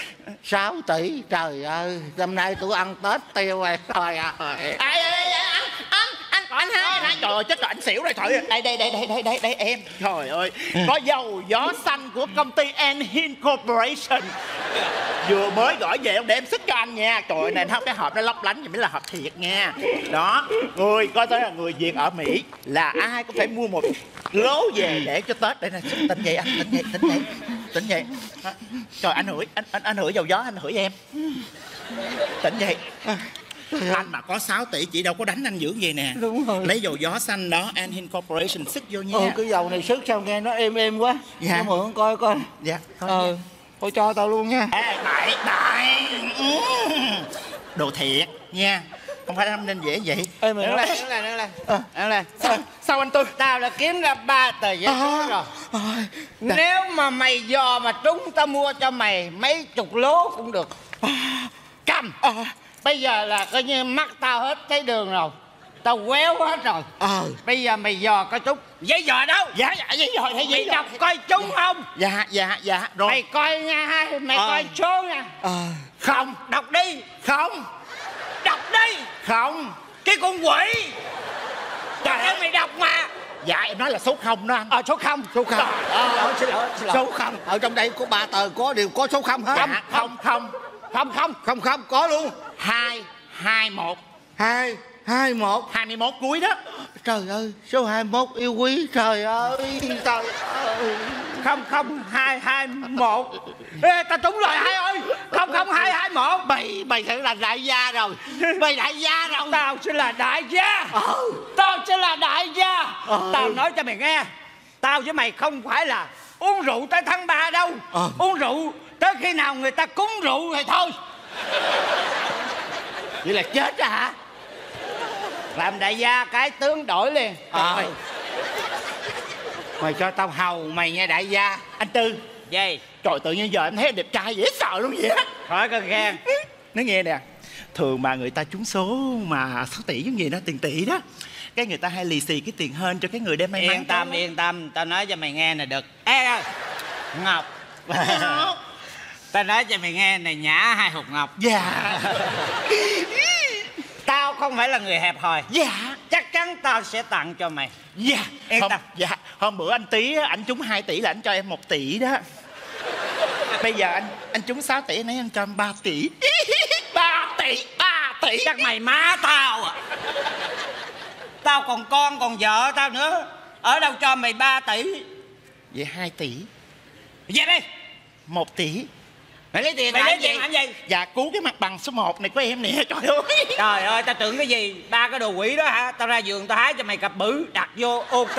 Speaker 3: 6 tỷ trời ơi Năm nay tôi ăn Tết tiêu rồi Trời ơi.
Speaker 5: Ê, ê, ê, anh, anh, hai, trời ơi, chết rồi, anh xỉu rồi, ơi. Đây, đây, đây, đây, đây, đây, đây, em. Trời ơi, có dầu gió xanh của công ty Anhin Corporation. Vừa mới gửi về để em sức cho anh nha. Trời ơi, này cái hộp nó lấp lánh, thì mới là hộp thiệt nha. Đó, người coi tới là người Việt ở Mỹ là ai cũng phải mua một lố về để cho Tết. Đây nè, tỉnh dậy anh, tỉnh dậy, tỉnh dậy, tỉnh. Hả? Trời, anh hửi, anh, anh, anh hửi dầu gió, anh hửi em. Tỉnh dậy. Anh mà có 6 tỷ chị đâu có đánh anh dữ vậy nè.
Speaker 3: Đúng rồi.
Speaker 5: Lấy dầu gió xanh đó Anhin Corporation sức vô nha.
Speaker 3: Ừ cái dầu này sức sao nghe nó êm êm quá.
Speaker 5: Dạ.
Speaker 3: Cho mượn coi coi.
Speaker 5: Dạ thôi
Speaker 3: Ờ
Speaker 5: nha.
Speaker 3: Thôi cho tao luôn nha.
Speaker 5: Ê đại đại ừ. Đồ thiệt nha. Không phải anh nên dễ vậy.
Speaker 3: Ê mày
Speaker 5: Đứng
Speaker 3: nói
Speaker 5: lên.
Speaker 3: lên lên.
Speaker 5: Ờ.
Speaker 3: Đứng lên.
Speaker 5: Sao, sao anh Tư
Speaker 3: Tao đã kiếm ra ba tờ giấy số rồi.
Speaker 5: Ôi,
Speaker 3: Nếu mà mày dò mà trúng tao mua cho mày mấy chục lố cũng được. Cầm.
Speaker 5: Ờ.
Speaker 3: Bây giờ là coi như mắt tao hết thấy đường rồi. Tao quéo hết rồi.
Speaker 5: Ờ.
Speaker 3: Bây giờ mày dò coi trúng Giấy dò đâu?
Speaker 5: Dạ dạ vậy rồi thấy
Speaker 3: Mày
Speaker 5: gì
Speaker 3: đọc coi trúng không?
Speaker 5: Dạ dạ dạ rồi.
Speaker 3: Mày coi nha hai Mày
Speaker 5: Ờ.
Speaker 3: coi số nha.
Speaker 5: Ờ.
Speaker 3: Không. Đọc đi.
Speaker 5: Không.
Speaker 3: Đọc đi.
Speaker 5: Không.
Speaker 3: Cái con quỷ. Trời ơi. mày đọc mà.
Speaker 5: Dạ em nói là số không đó anh.
Speaker 3: Ờ số không.
Speaker 5: Số không.
Speaker 3: Ờ xin lỗi xin lỗi
Speaker 5: Số không.
Speaker 3: Ở trong đây có ba tờ có đều có số không hết.
Speaker 5: Dạ không không.
Speaker 3: Không không. Không không. Có luôn
Speaker 5: Hai Hai một.
Speaker 3: Hai Hai một.
Speaker 5: 21 cuối đó.
Speaker 3: Trời ơi số 21 yêu quý Trời ơi Trời ơi. Không không hai hai một. Ê tao trúng rồi hai ơi. Không không hai hai một. Mày mày sẽ là đại gia rồi. Mày đại gia rồi. Tao sẽ là đại gia. Tao sẽ là đại gia. Tao nói cho mày nghe. Tao với mày không phải là uống rượu tới tháng 3 đâu. Uống rượu tới khi nào người ta cúng rượu rồi thôi vậy là chết á hả? Làm đại gia cái tướng đổi liền.
Speaker 5: Ờ.
Speaker 3: Ơi. mày cho tao hầu mày nghe đại gia.
Speaker 5: Anh tư.
Speaker 3: Gì?
Speaker 5: Trời tự nhiên giờ em thấy đẹp trai dễ sợ luôn vậy á.
Speaker 3: Khỏi có ghen.
Speaker 5: Nói nghe nè thường mà người ta trúng số mà số tỷ giống gì đó tiền tỷ đó cái người ta hay lì xì cái tiền hơn cho cái người đem may mắn
Speaker 3: yên tâm yên tâm tao nói cho mày nghe nè được. Ê ê, ngọc tao nói cho mày nghe này nhã hai hột ngọc.
Speaker 5: Dạ.
Speaker 3: Tao không phải là người hẹp hòi.
Speaker 5: Dạ.
Speaker 3: Chắc chắn tao sẽ tặng cho mày.
Speaker 5: Dạ.
Speaker 3: Yên
Speaker 5: hôm,
Speaker 3: tâm.
Speaker 5: dạ. Hôm bữa anh tí á, anh trúng 2 tỷ là anh cho em 1 tỷ đó. Bây giờ anh anh trúng 6 tỷ ấy anh cho em 3 tỷ. 3 tỷ 3 tỷ.
Speaker 3: Chắc mày má tao à. Tao còn con còn vợ tao nữa. Ở đâu cho mày 3 tỷ?
Speaker 5: Vậy 2 tỷ.
Speaker 3: Về đi.
Speaker 5: 1 tỷ
Speaker 3: mày lấy tiền mày lấy tiền làm gì?
Speaker 5: Dạ cứu cái mặt bằng số 1 này của em nè trời ơi.
Speaker 3: Trời ơi tao tưởng cái gì? Ba cái đồ quỷ đó hả? Tao ra giường tao hái cho mày cặp bự đặt vô ok.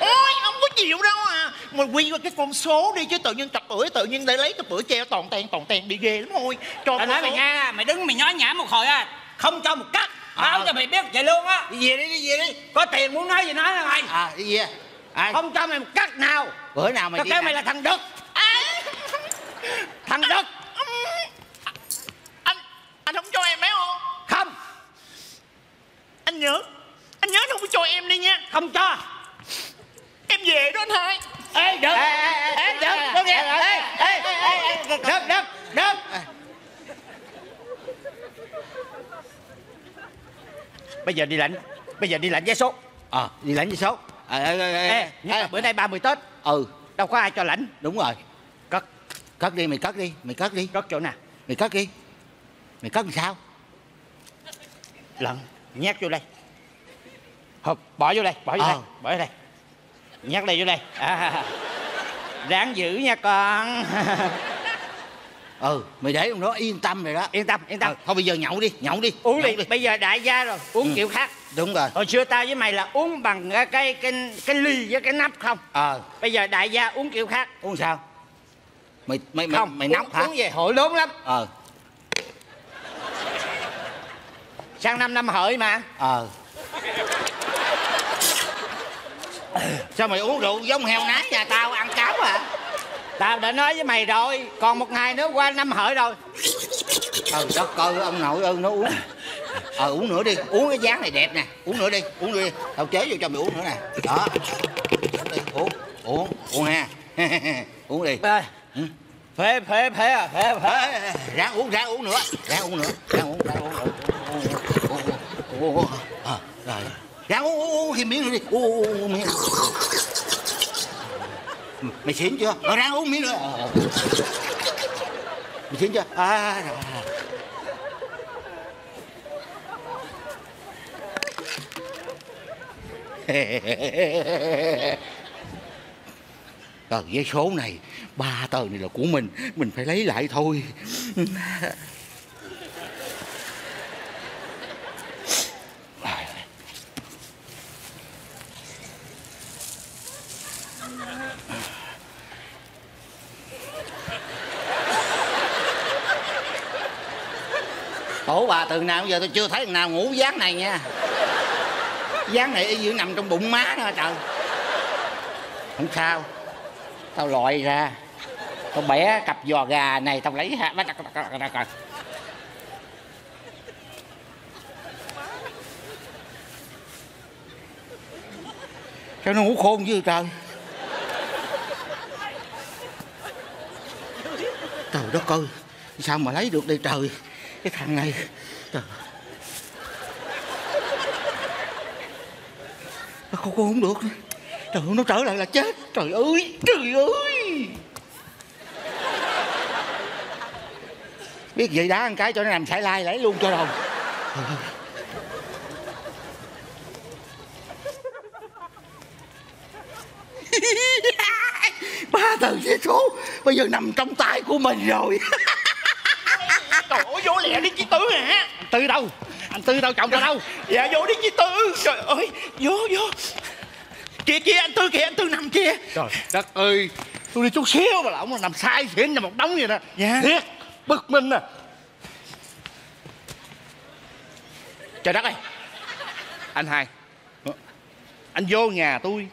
Speaker 5: Ôi không có chịu đâu à. Mà quy qua cái con số đi chứ tự nhiên cặp bưởi tự nhiên để lấy cặp bưởi treo toàn tèn toàn tèn đi ghê lắm thôi. Cho
Speaker 3: tao nói mày
Speaker 5: số.
Speaker 3: nghe mày đứng mày nói nhảm một hồi á không cho một cắt. Báo
Speaker 5: Ờ.
Speaker 3: cho mày biết vậy luôn á.
Speaker 5: Đi về đi đi về đi.
Speaker 3: Có tiền muốn nói gì nói là mày.
Speaker 5: À đi về. À,
Speaker 3: không cho mày một cắt nào.
Speaker 5: Bữa nào mày
Speaker 3: tao kêu mày là thằng đức thằng đức.
Speaker 5: Anh anh không cho em béo không?
Speaker 3: Không.
Speaker 5: Anh nhớ anh nhớ không có cho em đi nha.
Speaker 3: Không cho.
Speaker 5: Em về đó anh hai.
Speaker 3: Ê đức.
Speaker 5: Ê, ê, ê,
Speaker 3: ê
Speaker 5: ê, ê,
Speaker 3: đức đức bây giờ đi lãnh bây giờ đi lãnh vé số.
Speaker 6: Ờ. Đi lãnh với số. Ờ ê, ê, ê,
Speaker 3: ê nhưng mà bữa nay 30 tết.
Speaker 6: Ừ.
Speaker 3: Đâu có ai cho lãnh.
Speaker 6: Đúng rồi cất đi mày cất đi mày cất đi.
Speaker 3: Cất chỗ nào?
Speaker 6: Mày cất đi. Mày cất làm sao?
Speaker 3: Lần nhét vô đây. Hộp bỏ vô đây bỏ vô
Speaker 6: Ờ.
Speaker 3: đây bỏ vô đây. Nhét đây vô đây. À, ráng giữ nha con.
Speaker 6: Ừ mày để trong đó yên tâm rồi đó.
Speaker 3: Yên tâm yên tâm.
Speaker 6: Ờ, thôi bây giờ nhậu đi nhậu đi
Speaker 3: uống
Speaker 6: nhậu
Speaker 3: đi. bây giờ đại gia rồi uống
Speaker 6: Ừ.
Speaker 3: kiểu khác.
Speaker 6: Đúng rồi.
Speaker 3: Hồi xưa tao với mày là uống bằng cái cái cái, cái ly với cái nắp không?
Speaker 6: Ờ.
Speaker 3: Bây giờ đại gia uống kiểu khác.
Speaker 6: Uống sao mày mày mày,
Speaker 3: không
Speaker 6: mày
Speaker 3: uống,
Speaker 6: nóc hả?
Speaker 3: uống về hội lớn lắm.
Speaker 6: Ờ.
Speaker 3: Sang năm năm hợi mà.
Speaker 6: Ờ. Sao mày uống rượu giống heo nái nhà tao ăn cáo à?
Speaker 3: Tao đã nói với mày rồi còn một ngày nữa qua năm hợi rồi.
Speaker 6: Ờ đất coi ông nội ơi nó uống. Ờ uống nữa đi uống cái dáng này đẹp nè uống nữa đi uống nữa đi. Tao chế vô cho mày uống nữa nè. Đó. Uống đi uống uống uống ha. Uống đi. Ừ.
Speaker 3: phê phê phê à phê phê.
Speaker 6: Ờ, ráng uống ráng uống nữa ráng uống nữa ráng uống ráng uống ờ, rồi. Ráng uống uống uống thêm miếng nữa đi. Uống uống uống, miếng. Ừ, mày xỉn chưa? Ờ, ráng uống miếng nữa. Mày xỉn chưa? À, rồi, rồi. tờ giấy số này, ba tờ này là của mình mình phải lấy lại thôi. Tổ bà, từ nào giờ tôi chưa thấy thằng nào ngủ dáng này nha. Dáng này y như nằm trong bụng má đó, trời. Không sao tao loại ra. Tao bẻ cặp giò gà này tao lấy ha sao nó ngủ khôn dữ trời? Trời đất ơi, sao mà lấy được đây trời? Cái thằng này, trời. Nó không không được trời ơi, nó trở lại là chết. Trời ơi trời ơi. Biết vậy đá ăn cái cho nó nằm sải lai lấy luôn cho rồi. Ba tờ vé số bây giờ nằm trong tay của mình rồi.
Speaker 5: Trời ơi vô lẹ đi chị tư hả?
Speaker 6: Tư đâu? Anh tư đâu chồng ra đâu?
Speaker 5: Dạ vô đi chị tư. Trời ơi vô vô kìa kìa anh tư kìa anh tư nằm kia
Speaker 6: trời đất ơi. Tôi đi chút xíu mà là ông nằm sai xỉn nằm một đống vậy nè
Speaker 5: Dạ.
Speaker 6: thiệt bực mình à.
Speaker 5: Trời đất ơi.
Speaker 2: Anh hai. Anh vô nhà tôi.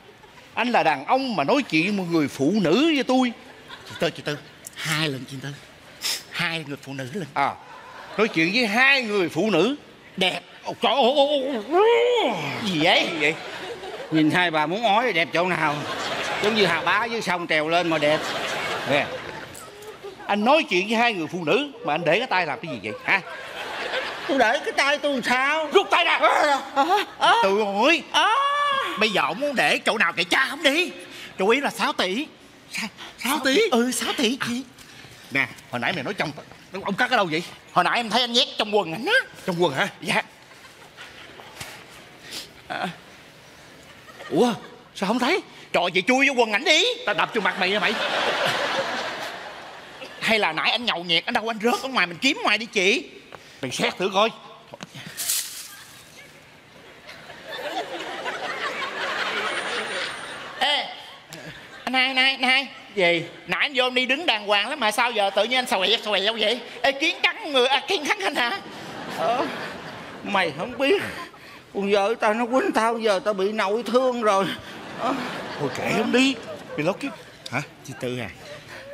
Speaker 2: Anh là đàn ông mà nói chuyện một người phụ nữ với tôi.
Speaker 5: Chị tư chị tư. Hai lần chị tư. Hai người phụ nữ lần.
Speaker 2: À. Nói chuyện với hai người phụ nữ.
Speaker 5: Đẹp.
Speaker 2: Ồ, trời ơi
Speaker 5: gì vậy?
Speaker 2: Gì vậy
Speaker 5: nhìn hai bà muốn ói đẹp chỗ nào. Giống như hà bá dưới sông trèo lên mà đẹp.
Speaker 2: Nè. Anh nói chuyện với hai người phụ nữ mà anh để cái tay làm cái gì vậy? Hả?
Speaker 5: Tôi để cái tay tôi làm sao?
Speaker 2: Rút tay ra.
Speaker 5: Tự ơi bây giờ ông muốn để chỗ nào kệ cha không đi. Chủ ý là 6 tỷ. 6 tỷ? ừ 6 tỷ. Chị
Speaker 2: nè hồi nãy mày nói trong ông cắt ở đâu vậy?
Speaker 5: Hồi nãy em thấy anh nhét trong quần ảnh á.
Speaker 2: Trong quần hả?
Speaker 5: Dạ
Speaker 2: ủa sao không thấy?
Speaker 5: Trời chị chui vô quần ảnh đi.
Speaker 2: Tao đập cho mặt mày nha mày.
Speaker 5: Hay là nãy anh nhậu nhẹt anh đâu anh rớt ở ngoài mình kiếm ngoài đi chị.
Speaker 2: Mày xét thử coi.
Speaker 5: Ê anh hai anh hai anh hai. Gì? Nãy anh vô anh đi đứng đàng hoàng lắm mà sao giờ tự nhiên anh xòe xòe vậy? Ê kiến cắn người à kiến cắn anh hả? Ờ, mày không biết con vợ tao nó quýnh tao giờ tao bị nội thương rồi ờ.
Speaker 2: thôi kệ không đi mày lo kiếp hả
Speaker 5: chị tư à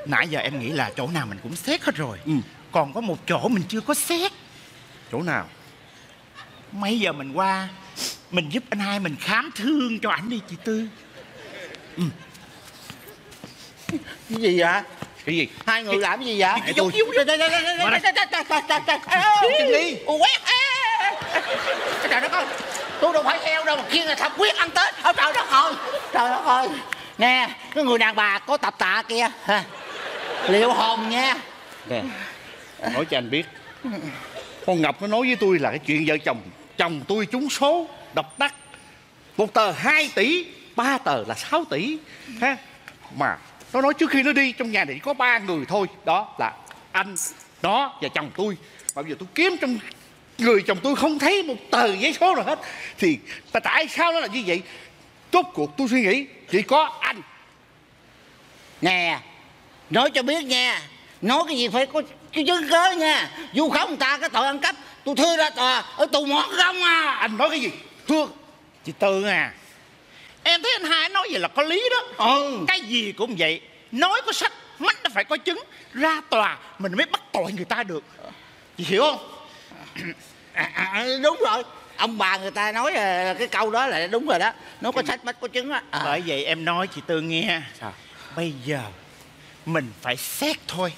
Speaker 5: nãy giờ em nghĩ là chỗ nào mình cũng xét hết rồi
Speaker 2: Ừ.
Speaker 5: còn có một chỗ mình chưa có xét
Speaker 2: chỗ nào
Speaker 5: mấy giờ mình qua mình giúp anh hai mình khám thương cho ảnh đi chị tư ừ. cái gì vậy
Speaker 2: cái gì
Speaker 5: hai người làm cái gì vậy
Speaker 2: Để tôi-
Speaker 5: Chân Ly quét trời đất ơi tôi đâu phải heo đâu mà kia là thập quyết ăn tết. Ôi trời đất ơi trời đất ơi. Nè cái người đàn bà có tập tạ kia ha, liệu hồn nha.
Speaker 2: Nè nói cho anh biết con ngọc nó nói với tôi là cái chuyện vợ chồng chồng tôi trúng số độc đắc một tờ 2 tỷ ba tờ là 6 tỷ ha. Mà nó nói trước khi nó đi trong nhà này chỉ có ba người thôi. Đó là anh nó và chồng tôi. Mà bây giờ tôi kiếm trong người chồng tôi không thấy một tờ giấy số nào hết. Thì tại sao nó là như vậy? Chốt cuộc tôi suy nghĩ. Chỉ có anh.
Speaker 5: Nè nói cho biết nha. Nói cái gì phải có chứng cớ nha. Vu khống người ta cái tội ăn cắp tôi thưa ra tòa ở tù mọt không à.
Speaker 2: Anh nói cái gì? Thưa
Speaker 5: chị tư à em thấy anh hai nói vậy là có lý đó.
Speaker 2: Ừ.
Speaker 5: Cái gì cũng vậy. Nói có sách mắt nó phải có chứng. Ra tòa mình mới bắt tội người ta được. Chị hiểu không à, à, đúng rồi. Ông bà người ta nói ờ, cái câu đó là đúng rồi đó. Nó có sách mắt có chứng á. Bởi vậy em nói chị tư nghe.
Speaker 2: Sao?
Speaker 5: bây giờ mình phải xét thôi.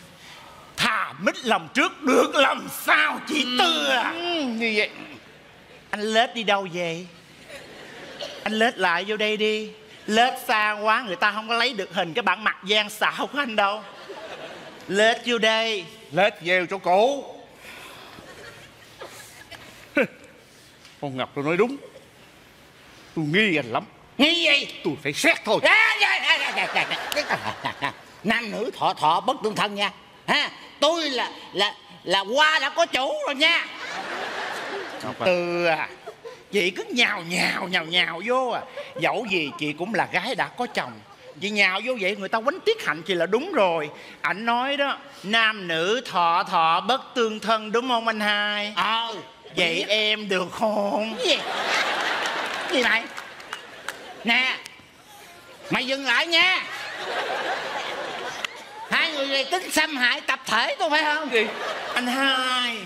Speaker 5: Thà mít lòng trước được làm sao chị tư à.
Speaker 2: Ừ, như vậy.
Speaker 5: Anh lết đi đâu về? Anh lết lại vô đây đi. Lết xa quá người ta không có lấy được hình cái bản mặt gian xảo của anh đâu. Lết vô đây.
Speaker 2: Lết về chỗ cổ con ngọc tôi nói đúng. Tôi nghi anh lắm.
Speaker 5: Nghi gì?
Speaker 2: Tôi phải xét thôi.
Speaker 5: À, nam nữ thọ thọ bất tương thân nha. Ha tôi là là là qua đã có chủ rồi nha. Từ à chị cứ nhào nhào nhào nhào vô à. Dẫu gì chị cũng là gái đã có chồng. Chị nhào vô vậy người ta quánh tiết hạnh chị là đúng rồi. Ảnh nói đó nam nữ thọ thọ bất tương thân đúng không anh hai? Ờ vậy em được không? Gì? Gì này nè mày dừng lại nha. Hai người này tính xâm hại tập thể tôi phải không? Gì? Anh hai.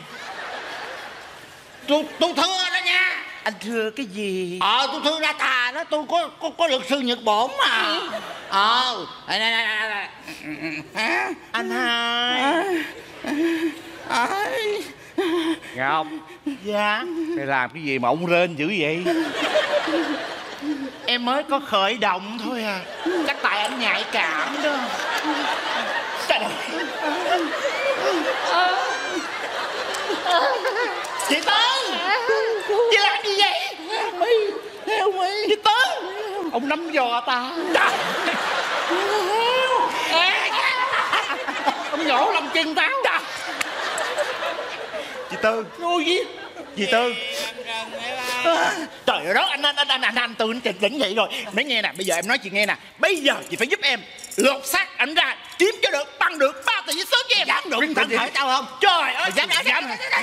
Speaker 5: Tôi tôi thưa đó nha. Anh thưa cái gì? Ờ tôi thưa ra tà đó tôi có có có luật sư nhật bổn mà. Ờ đây, đây, đây. Hả? anh hai. Ơi.
Speaker 2: Ngọc
Speaker 5: dạ.
Speaker 2: Mày làm cái gì mà ông rên dữ vậy?
Speaker 5: Em mới có khởi động thôi à. Chắc tại anh nhạy cảm đó. Trời ơi. chị tư chị làm gì vậy? Mi theo mi. Chị tư
Speaker 2: ông nắm giò ta. Ông nhổ lòng chân tao
Speaker 5: tư ôi gì chị tư À, trời ơi đó anh anh anh anh anh, anh tư anh tỉnh vậy rồi nói nghe nè bây giờ em nói chị nghe nè bây giờ chị phải giúp em lột xác ảnh ra kiếm cho được bằng được ba tỷ sớm cho em dám được
Speaker 2: gì?
Speaker 5: thể tao không trời ơi dám dám dám tao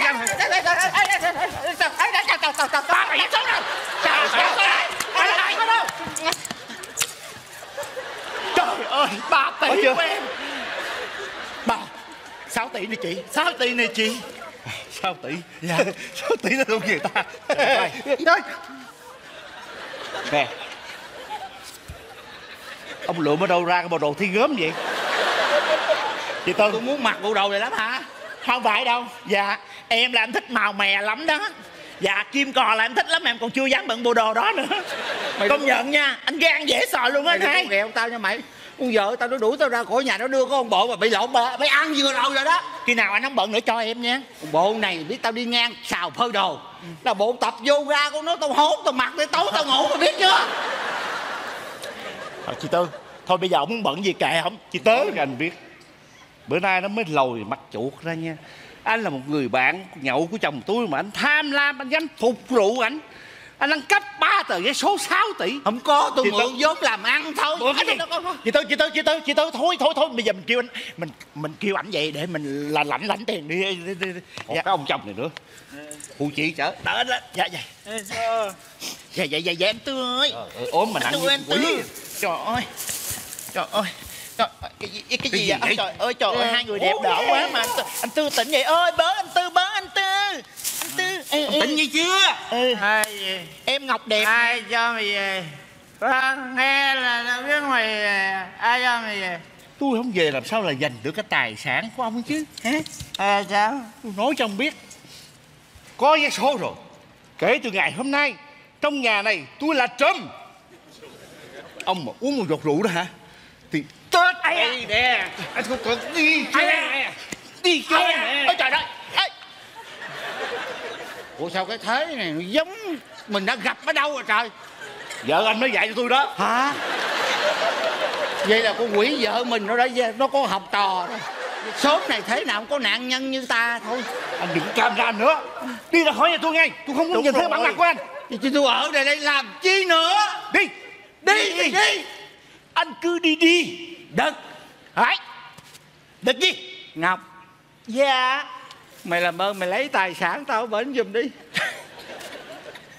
Speaker 5: ba dám xuống đâu trời ơi trời ba tỷ của em ba 6 tỷ này chị 6 tỷ này chị
Speaker 2: sao tỷ? Dạ. Sao tỷ nó không về ta?
Speaker 5: Đây.
Speaker 2: nè. Ông lượm ở đâu ra cái bộ đồ thi gớm vậy? Chị tư
Speaker 5: tôi muốn mặc bộ đồ này lắm hả? Không phải đâu. Dạ. Em là em thích màu mè lắm đó. Dạ kim cò là em thích lắm em còn chưa dám bận bộ đồ đó nữa.
Speaker 2: Mày
Speaker 5: công nhận nha anh gan dễ sợ luôn á thấy
Speaker 2: có
Speaker 5: ghẹo tao nha mày con vợ tao nó đuổi tao ra khỏi nhà nó đưa con bộ mà bị lộn bờ phải ăn vừa rồi rồi đó. Khi nào anh không bận nữa cho em nha. Bộ này biết tao đi ngang xào phơi đồ. Là bộ tập yoga con nó tao hốt tao mặc để tối tao ngủ mày biết chưa? Thôi, chị tư thôi bây giờ ông muốn bận gì kệ không chị
Speaker 2: tới
Speaker 5: tư
Speaker 2: cho anh biết bữa nay nó mới lồi mặt chuột ra nha. Anh là một người bạn nhậu của chồng tôi mà anh tham lam anh dám phục vụ ảnh anh ăn cắp ba tờ giấy số 6 tỷ.
Speaker 5: Không có tôi
Speaker 2: Chị
Speaker 5: mượn
Speaker 2: Tư-
Speaker 5: vốn làm ăn thôi.
Speaker 2: Mượn cái gì?
Speaker 5: Chị tư chị tư chị tư chị tư thôi thôi thôi. Bây giờ mình kêu anh mình mình kêu ảnh vậy để mình là lãnh lãnh tiền đi, đi, đi, đi.
Speaker 2: Còn
Speaker 5: Dạ.
Speaker 2: cái ông chồng này nữa. Phụ chị chở.
Speaker 5: Đỡ đó dạ dạ. Dạ dạ dạ dạ em tư ơi.
Speaker 2: Trời ơi, ốm mà nặng như quỷ.
Speaker 5: Trời ơi. Trời ơi. Trời ơi, cái gì, cái,
Speaker 2: Cái
Speaker 5: gì
Speaker 2: gì
Speaker 5: vậy?
Speaker 2: vậy?
Speaker 5: Trời ơi, trời ơi, hai người đẹp đỏ quá mà anh tư, anh tư tỉnh vậy ơi, bớ anh tư, bớ anh tư. Anh tư, ê, ê.
Speaker 3: Tỉnh gì chưa?
Speaker 5: Ừ,
Speaker 3: Ai về?
Speaker 5: em Ngọc đẹp
Speaker 3: Ai cho mày về? Nghe là tao biết mày về. Ai cho mày về?
Speaker 2: tôi không về làm sao là giành được cái tài sản của ông chứ hả
Speaker 3: À, sao?
Speaker 2: tôi nói cho ông biết có vé số rồi kể từ ngày hôm nay trong nhà này tôi là trùm ông mà uống một giọt rượu đó hả thì tết đây nè anh không cần đi chơi nè đi chơi nè
Speaker 5: Ôi trời đất Ê. Ủa sao cái thế này? Nó giống mình đã gặp ở đâu rồi trời?
Speaker 2: Vợ anh mới dạy cho tôi đó.
Speaker 5: Hả? Vậy là con quỷ vợ mình nó đã nó có học trò rồi. Sớm này thế nào cũng có nạn nhân như ta thôi.
Speaker 2: Anh đừng cam ram nữa. Đi ra khỏi nhà tôi ngay. Tôi không muốn nhìn thấy bản mặt của anh.
Speaker 5: Thì chứ tôi ở đây đây làm chi nữa?
Speaker 2: Đi.
Speaker 5: Đi đi đi.
Speaker 2: anh cứ đi đi.
Speaker 5: Đực Hãy. Đực gì Ngọc. Dạ Mày làm ơn mày lấy tài sản tao ở bển giùm đi.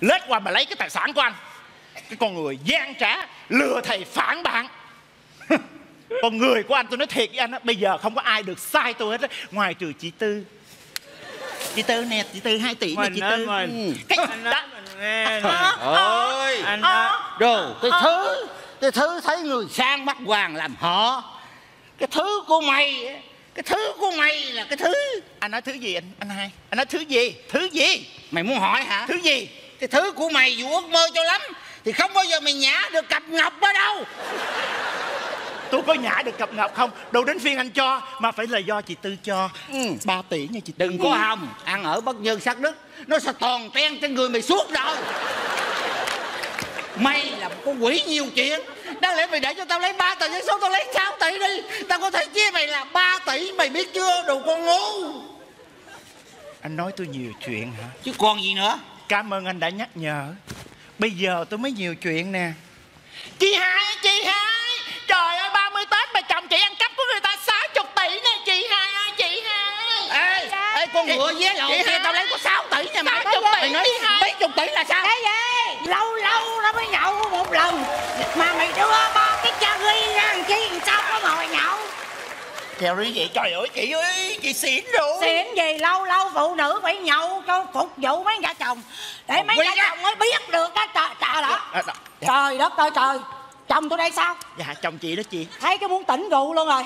Speaker 5: Lết qua mà lấy cái tài sản của anh. Cái con người gian trá Lừa thầy phản bạn. Con người của anh tôi nói thiệt với anh á Bây giờ không có ai được sai tôi hết á. Ngoài trừ chị Tư. Chị Tư nè Chị Tư 2 tỷ nè chị Tư.
Speaker 3: mình.
Speaker 5: Ừ. Cái
Speaker 3: Anh
Speaker 5: đó.
Speaker 3: mình nghe nè.
Speaker 5: ơi.
Speaker 3: Anh nói.
Speaker 5: đồ cái thứ cái thứ thấy người sang bắt hoàng làm họ. Cái thứ của mày cái thứ của mày là cái thứ. Anh nói thứ gì anh? Anh hai. Anh nói thứ gì? Thứ gì? Mày muốn hỏi hả? Thứ gì? Cái thứ của mày dù ước mơ cho lắm thì không bao giờ mày nhả được cặp ngọc đó đâu. Tôi có nhả được cặp ngọc không? Đâu đến phiên anh cho mà phải là do chị tư cho. Ừ. 3 tỷ nha chị đừng có hòng. Ăn ở bất nhân sắc đức. Nó sẽ toàn ten trên người mày suốt rồi mày là một con quỷ nhiều chuyện. Đáng lẽ mày để cho tao lấy 3 tỷ số tao lấy 6 tỷ đi. Tao có thể chia mày là 3 tỷ mày biết chưa đồ con ngu. Anh nói tôi nhiều chuyện hả? Chứ còn gì nữa? Cảm ơn anh đã nhắc nhở. Bây giờ tôi mới nhiều chuyện nè. Chị hai chị hai. Trời ơi 30 tết mà chồng chị ăn cắp của người ta con ngựa vé lộn kia tao lấy có 6 tỷ nha mà
Speaker 7: 60 tỷ,
Speaker 5: mày nói mấy chục tỷ là sao?
Speaker 7: Cái gì? Lâu lâu nó mới nhậu một lần. Mà mày đưa ba cái cha ghi ra làm chi? Sao có ngồi nhậu?
Speaker 5: Theo lý vậy trời ơi chị ơi chị xỉn rồi.
Speaker 7: Xịn gì? Lâu lâu phụ nữ phải nhậu cho phục vụ mấy gã chồng. Để mấy gã chồng mới biết được á trời, trời đó
Speaker 5: À, đó. dạ,
Speaker 7: Trời đất ơi trời. Chồng tôi đây sao?
Speaker 5: Dạ chồng chị đó chị.
Speaker 7: Thấy cái muốn tỉnh rượu luôn rồi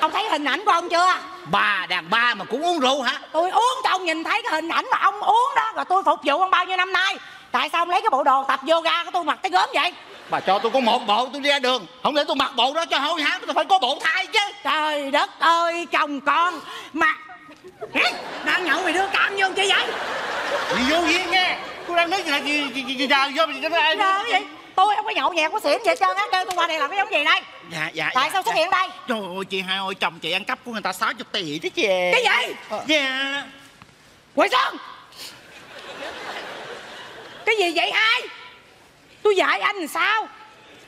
Speaker 7: Ông thấy hình ảnh của ông chưa
Speaker 5: bà đàn bà mà cũng uống rượu hả
Speaker 7: Tôi uống cho ông nhìn thấy cái hình ảnh mà ông uống đó Rồi tôi phục vụ ông bao nhiêu năm nay Tại sao ông lấy cái bộ đồ tập yoga của tôi mặc tới gớm vậy
Speaker 5: bà cho tôi có một bộ tôi đi ra đường không lẽ tôi mặc bộ đó cho hôi hám tôi phải có bộ thay chứ
Speaker 7: Trời đất ơi chồng con Mà Đang nhậu mày đưa cam vô chi vậy
Speaker 2: đi vô duyên nghe tôi đang nói là gì gì gì gì nào vô gì cho nó ai
Speaker 7: Trời ơi Tôi không có nhậu nhẹt có xỉn gì hết trơn á. Kêu tôi qua đây làm cái giống gì đây?
Speaker 5: Dạ dạ
Speaker 7: Tại
Speaker 5: dạ,
Speaker 7: sao xuất
Speaker 5: dạ.
Speaker 7: hiện đây?
Speaker 5: Trời ơi chị hai ơi chồng chị ăn cắp của người ta 60 tỷ đó chị.
Speaker 7: Cái gì?
Speaker 5: Dạ.
Speaker 7: Quỷ Sơn Cái gì vậy hai Tôi dạy anh làm sao?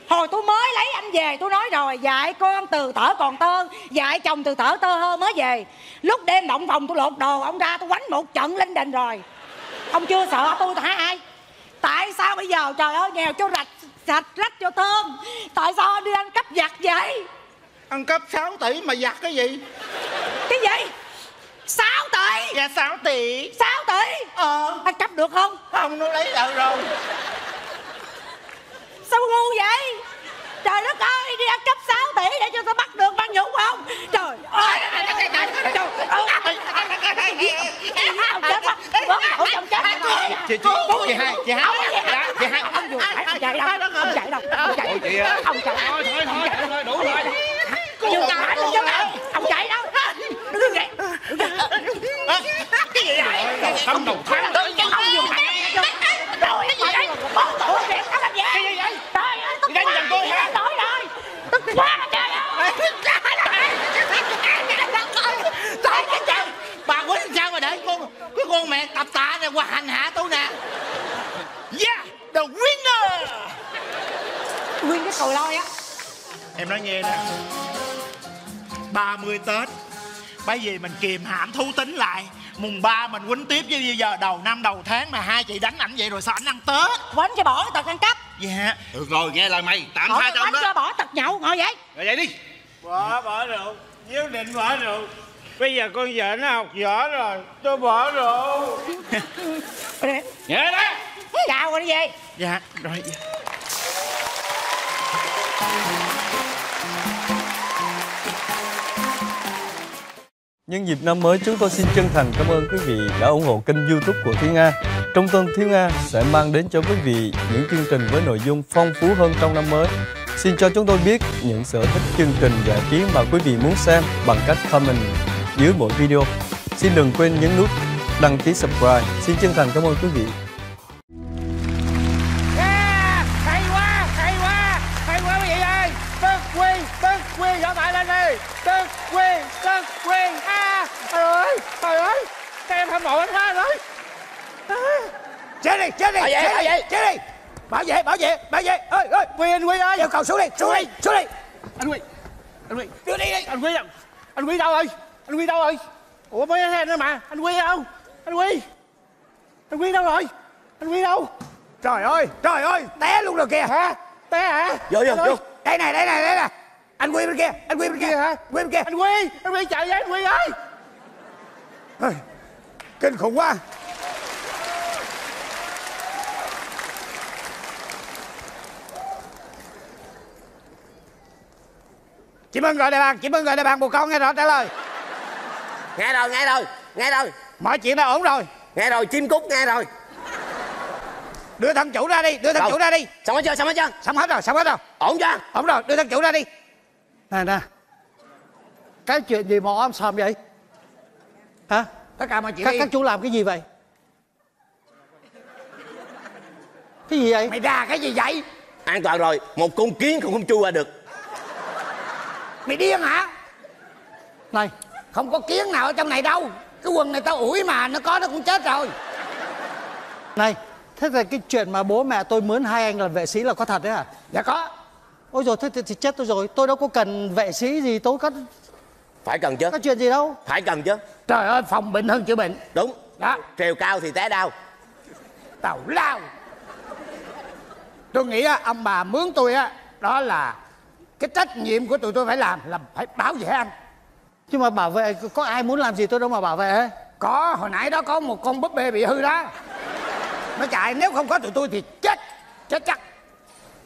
Speaker 7: Hồi tôi mới lấy anh về tôi nói rồi Dạy con từ tở còn tơ Dạy chồng từ tở tơ hơ mới về. Lúc đêm động phòng tôi lột đồ Ông ra tôi quánh một trận lên đình rồi.
Speaker 3: Ông chưa sợ tôi hả ai? Tại sao bây giờ trời ơi nghèo cho rạch sạch rách cho thơm. Tại sao đi ăn cắp giặt vậy?
Speaker 6: Ăn cắp 6 tỷ mà giặt cái gì?
Speaker 3: Cái gì? 6 tỷ.
Speaker 6: Dạ 6 tỷ.
Speaker 3: 6 tỷ?
Speaker 6: Ờ.
Speaker 3: Anh cắp được không?
Speaker 6: Không nó lấy được rồi.
Speaker 3: Sao ngu vậy trời đất ơi đi ăn cắp 6 tỷ để cho tao bắt được băng nhũ không trời ơi trời ơi
Speaker 6: chị chị chị hai chị hai dạ chị hai
Speaker 3: ông vừa phải ông chạy đâu ông chạy đâu ông chạy
Speaker 2: ơi.
Speaker 3: ông chạy
Speaker 2: thôi thôi thôi thôi đủ rồi
Speaker 3: chưa phải luôn chứ ông chạy đâu đứng vậy
Speaker 6: cái gì vậy
Speaker 2: tâm đầu tháng
Speaker 3: ông vừa phải rồi làm gì trời tức
Speaker 6: Đánh giằng tôi hả?
Speaker 3: nổi rồi tức quá trời ơi.
Speaker 6: Trời cái trời. Bà quýnh sao mà để con Cái con mẹ tập tạ này qua hành hạ tôi nè. Yeah The winner.
Speaker 3: Nguyên cái còi lôi á.
Speaker 6: Em nói nghe nè. 30 Tết Bởi vì mình kìm hãm thú tính lại Mùng 3 mình quýnh tiếp chứ bây giờ đầu năm đầu tháng mà hai chị đánh ảnh vậy rồi sao ảnh ăn Tết
Speaker 3: quánh cho bỏ tật ăn cắp
Speaker 6: Dạ
Speaker 2: được rồi nghe lời mày tạm tha cho ông đó
Speaker 3: cho bỏ tật nhậu ngồi vậy
Speaker 2: rồi vậy đi
Speaker 1: Bỏ, bỏ rượu. Nhất định bỏ rượu. Bây giờ con vợ nó học võ rồi. Tôi bỏ rượu.
Speaker 2: nghe đó
Speaker 3: chào rồi đi về
Speaker 6: Dạ rồi dạ.
Speaker 8: Nhân dịp năm mới, chúng tôi xin chân thành cảm ơn quý vị đã ủng hộ kênh youtube của Thúy Nga. Trong tuần Thúy Nga sẽ mang đến cho quý vị những chương trình với nội dung phong phú hơn trong năm mới. Xin cho chúng tôi biết những sở thích chương trình giải trí mà quý vị muốn xem bằng cách comment dưới mỗi video. Xin đừng quên nhấn nút đăng ký subscribe. Xin chân thành cảm ơn quý vị.
Speaker 1: Ơi, trời ơi. Các em hâm mộ anh quá rồi.
Speaker 3: chết đi chết đi
Speaker 6: Bảo vệ,
Speaker 3: chết
Speaker 6: bảo
Speaker 3: đi chết đi bảo vệ bảo vệ bảo vệ ơi ơi
Speaker 1: Quy, anh Quy ơi.
Speaker 3: yêu cầu xuống đi xuống đi xuống đi
Speaker 1: Anh Quy, anh Quy.
Speaker 3: đưa đi đi
Speaker 1: Anh Quy, à? anh Quy đâu rồi? Anh Quy đâu rồi? Ủa mới anh nữa mà. Anh Quy đâu? Anh Quy. Anh Quy đâu rồi? Anh Quy đâu?
Speaker 3: trời ơi trời ơi té luôn rồi kìa
Speaker 1: Hả? Té hả?
Speaker 3: vô vô
Speaker 1: Anh ơi,
Speaker 3: vô đây này đây này đây này anh quy bên kia anh quy bên kia
Speaker 1: hả?
Speaker 3: quy bên kia
Speaker 1: Anh Quy, anh Quy chạy với anh Quy ơi.
Speaker 3: Kinh khủng quá. Chị Mừng gọi đại bàng chị Mừng gọi đại bàng bồ con nghe rõ trả lời.
Speaker 9: Nghe rồi nghe rồi nghe rồi.
Speaker 3: Mọi chuyện đã ổn rồi.
Speaker 9: Nghe rồi chim cút nghe rồi.
Speaker 3: Đưa thân chủ ra đi đưa thân
Speaker 9: Đâu?
Speaker 3: chủ ra đi.
Speaker 9: Xong hết chưa xong hết chưa?
Speaker 3: Xong hết rồi xong hết rồi.
Speaker 9: Ổn chưa?
Speaker 3: Ổn rồi đưa thân chủ ra đi.
Speaker 1: Nè nè. Cái chuyện gì mà om sòm vậy? Hả?
Speaker 3: tất cả mọi chuyện
Speaker 1: Các,
Speaker 3: đi
Speaker 1: các chú làm cái gì vậy? Cái gì vậy?
Speaker 3: mày ra cái gì vậy
Speaker 9: an toàn rồi một con kiến cũng không chui qua được
Speaker 3: mày điên hả
Speaker 1: Này,
Speaker 3: không có kiến nào ở trong này đâu cái quần này tao ủi mà nó có nó cũng chết rồi
Speaker 1: này. Thế là cái chuyện mà bố mẹ tôi mướn hai anh làm vệ sĩ là có thật đấy hả?
Speaker 3: dạ có
Speaker 1: Ôi rồi thế thì, thì chết tôi rồi. Tôi đâu có cần vệ sĩ gì. Tôi có
Speaker 9: phải cần chứ
Speaker 1: có chuyện gì đâu.
Speaker 9: phải cần chứ
Speaker 3: trời ơi phòng bệnh hơn chữa bệnh.
Speaker 9: Đúng.
Speaker 3: Đó.
Speaker 9: Trèo cao thì té đau.
Speaker 3: Tào lao. Tôi nghĩ á, ông bà mướn tôi á đó là cái trách nhiệm của tụi tôi phải làm là phải bảo vệ anh.
Speaker 1: Nhưng mà bảo vệ có ai muốn làm gì tôi đâu mà bảo vệ
Speaker 3: có hồi nãy đó có một con búp bê bị hư đó. Nó chạy nếu không có tụi tôi thì chết chết chắc.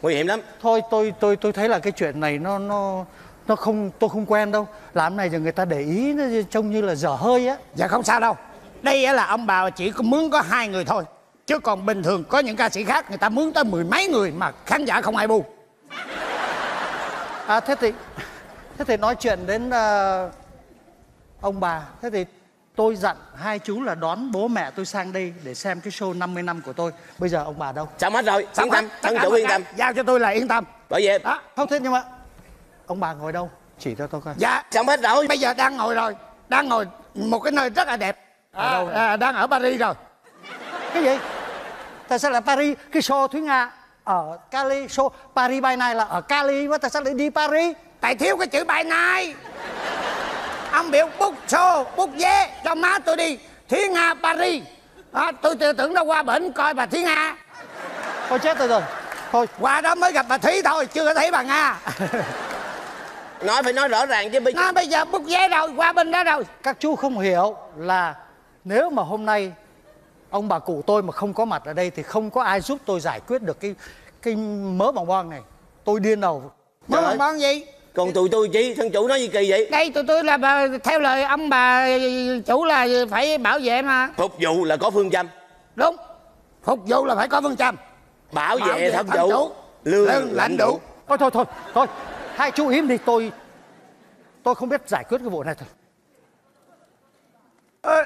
Speaker 9: Nguy hiểm lắm.
Speaker 1: Thôi tôi tôi tôi thấy là cái chuyện này nó nó nó không tôi không quen đâu. Làm này rồi người ta để ý nó trông như là dở hơi á.
Speaker 3: dạ không sao đâu đây á là ông bà chỉ có mướn có hai người thôi chứ còn bình thường có những ca sĩ khác người ta mướn tới mười mấy người mà khán giả không ai bu
Speaker 1: À thế thì thế thì nói chuyện đến ờ, ông bà. Thế thì tôi dặn hai chú là đón bố mẹ tôi sang đây để xem cái show 50 năm của tôi. Bây giờ ông bà đâu?
Speaker 9: xong hết rồi
Speaker 3: Xong
Speaker 9: yên tâm
Speaker 3: cả
Speaker 9: chủ yên tâm
Speaker 3: giao cho tôi là yên tâm
Speaker 9: bởi vì
Speaker 3: đó
Speaker 1: Không thế nhưng mà ông bà ngồi đâu? Chỉ cho tôi coi.
Speaker 3: dạ
Speaker 9: xong hết rồi
Speaker 3: bây giờ đang ngồi rồi đang ngồi một cái nơi rất là đẹp
Speaker 1: Ở đâu vậy?
Speaker 3: à, đang ở paris rồi
Speaker 1: Cái gì? Tại sao là Paris? Cái show Thúy Nga ở Cali, show Paris by Night là ở Cali mà tại sao lại đi Paris?
Speaker 3: tại thiếu cái chữ bài này ông biểu book show book vé cho má tôi đi thúy nga paris à, tôi, tôi tưởng nó qua bển coi bà Thúy Nga
Speaker 1: Thôi chết tôi rồi Thôi
Speaker 3: qua đó mới gặp bà Thúy thôi chưa có thấy bà Nga
Speaker 9: nói phải nói rõ ràng chứ bây
Speaker 3: nó bây giờ bút vé rồi qua bên đó rồi.
Speaker 1: Các chú không hiểu là nếu mà hôm nay ông bà cụ tôi mà không có mặt ở đây thì không có ai giúp tôi giải quyết được cái cái mớ bòng bon này. Tôi điên đầu.
Speaker 3: Mà
Speaker 9: ơi.
Speaker 3: món gì?
Speaker 9: Còn tụi tôi chi? Thân chủ nói gì kỳ vậy?
Speaker 3: Đây tụi tôi là bà, theo lời ông bà chủ là phải bảo vệ mà.
Speaker 9: Phục vụ là có phương châm.
Speaker 3: Đúng. Phục vụ là phải có phương châm.
Speaker 9: Bảo
Speaker 3: Bảo
Speaker 9: vệ
Speaker 3: vệ
Speaker 9: thân
Speaker 3: thân
Speaker 9: chủ
Speaker 3: chủ,
Speaker 9: lương
Speaker 3: lương lãnh
Speaker 9: lãnh
Speaker 3: đủ.
Speaker 9: đủ.
Speaker 1: Thôi thôi thôi thôi hai chú im đi tôi tôi không biết giải quyết cái vụ này thôi.
Speaker 3: Ê.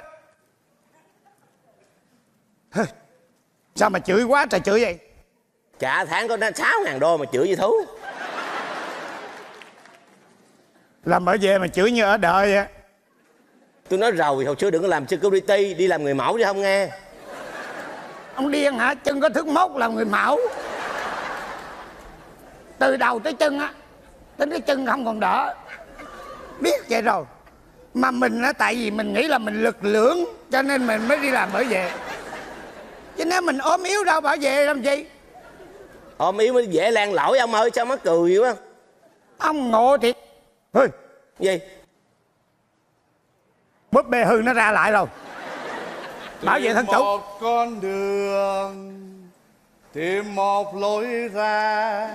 Speaker 3: Hê, sao mà chửi quá trời chửi vậy?
Speaker 9: Trả tháng có sáu ngàn đô mà chửi như thú.
Speaker 3: Làm ở về mà chửi như ở đợi vậy?
Speaker 9: Tôi nói rồi hồi xưa đừng có làm security đi làm người mẫu chứ không nghe.
Speaker 3: Ông điên hả? Chân có thước mốt là người mẫu. Từ đầu tới chân á đến cái chân không còn đỡ. Biết vậy rồi. Mà mình á tại vì mình nghĩ là mình lực lưỡng cho nên mình mới đi làm bảo vệ. Chứ nếu mình ốm yếu đâu bảo vệ làm gì?
Speaker 9: Ôm yếu mới dễ lan lỗi ông ơi sao mắc cười quá?
Speaker 3: Ông ngộ thiệt. Ôi,
Speaker 9: gì?
Speaker 3: Búp bê hư nó ra lại rồi. Bảo vệ thân chủ.
Speaker 2: một con đường tìm một lối ra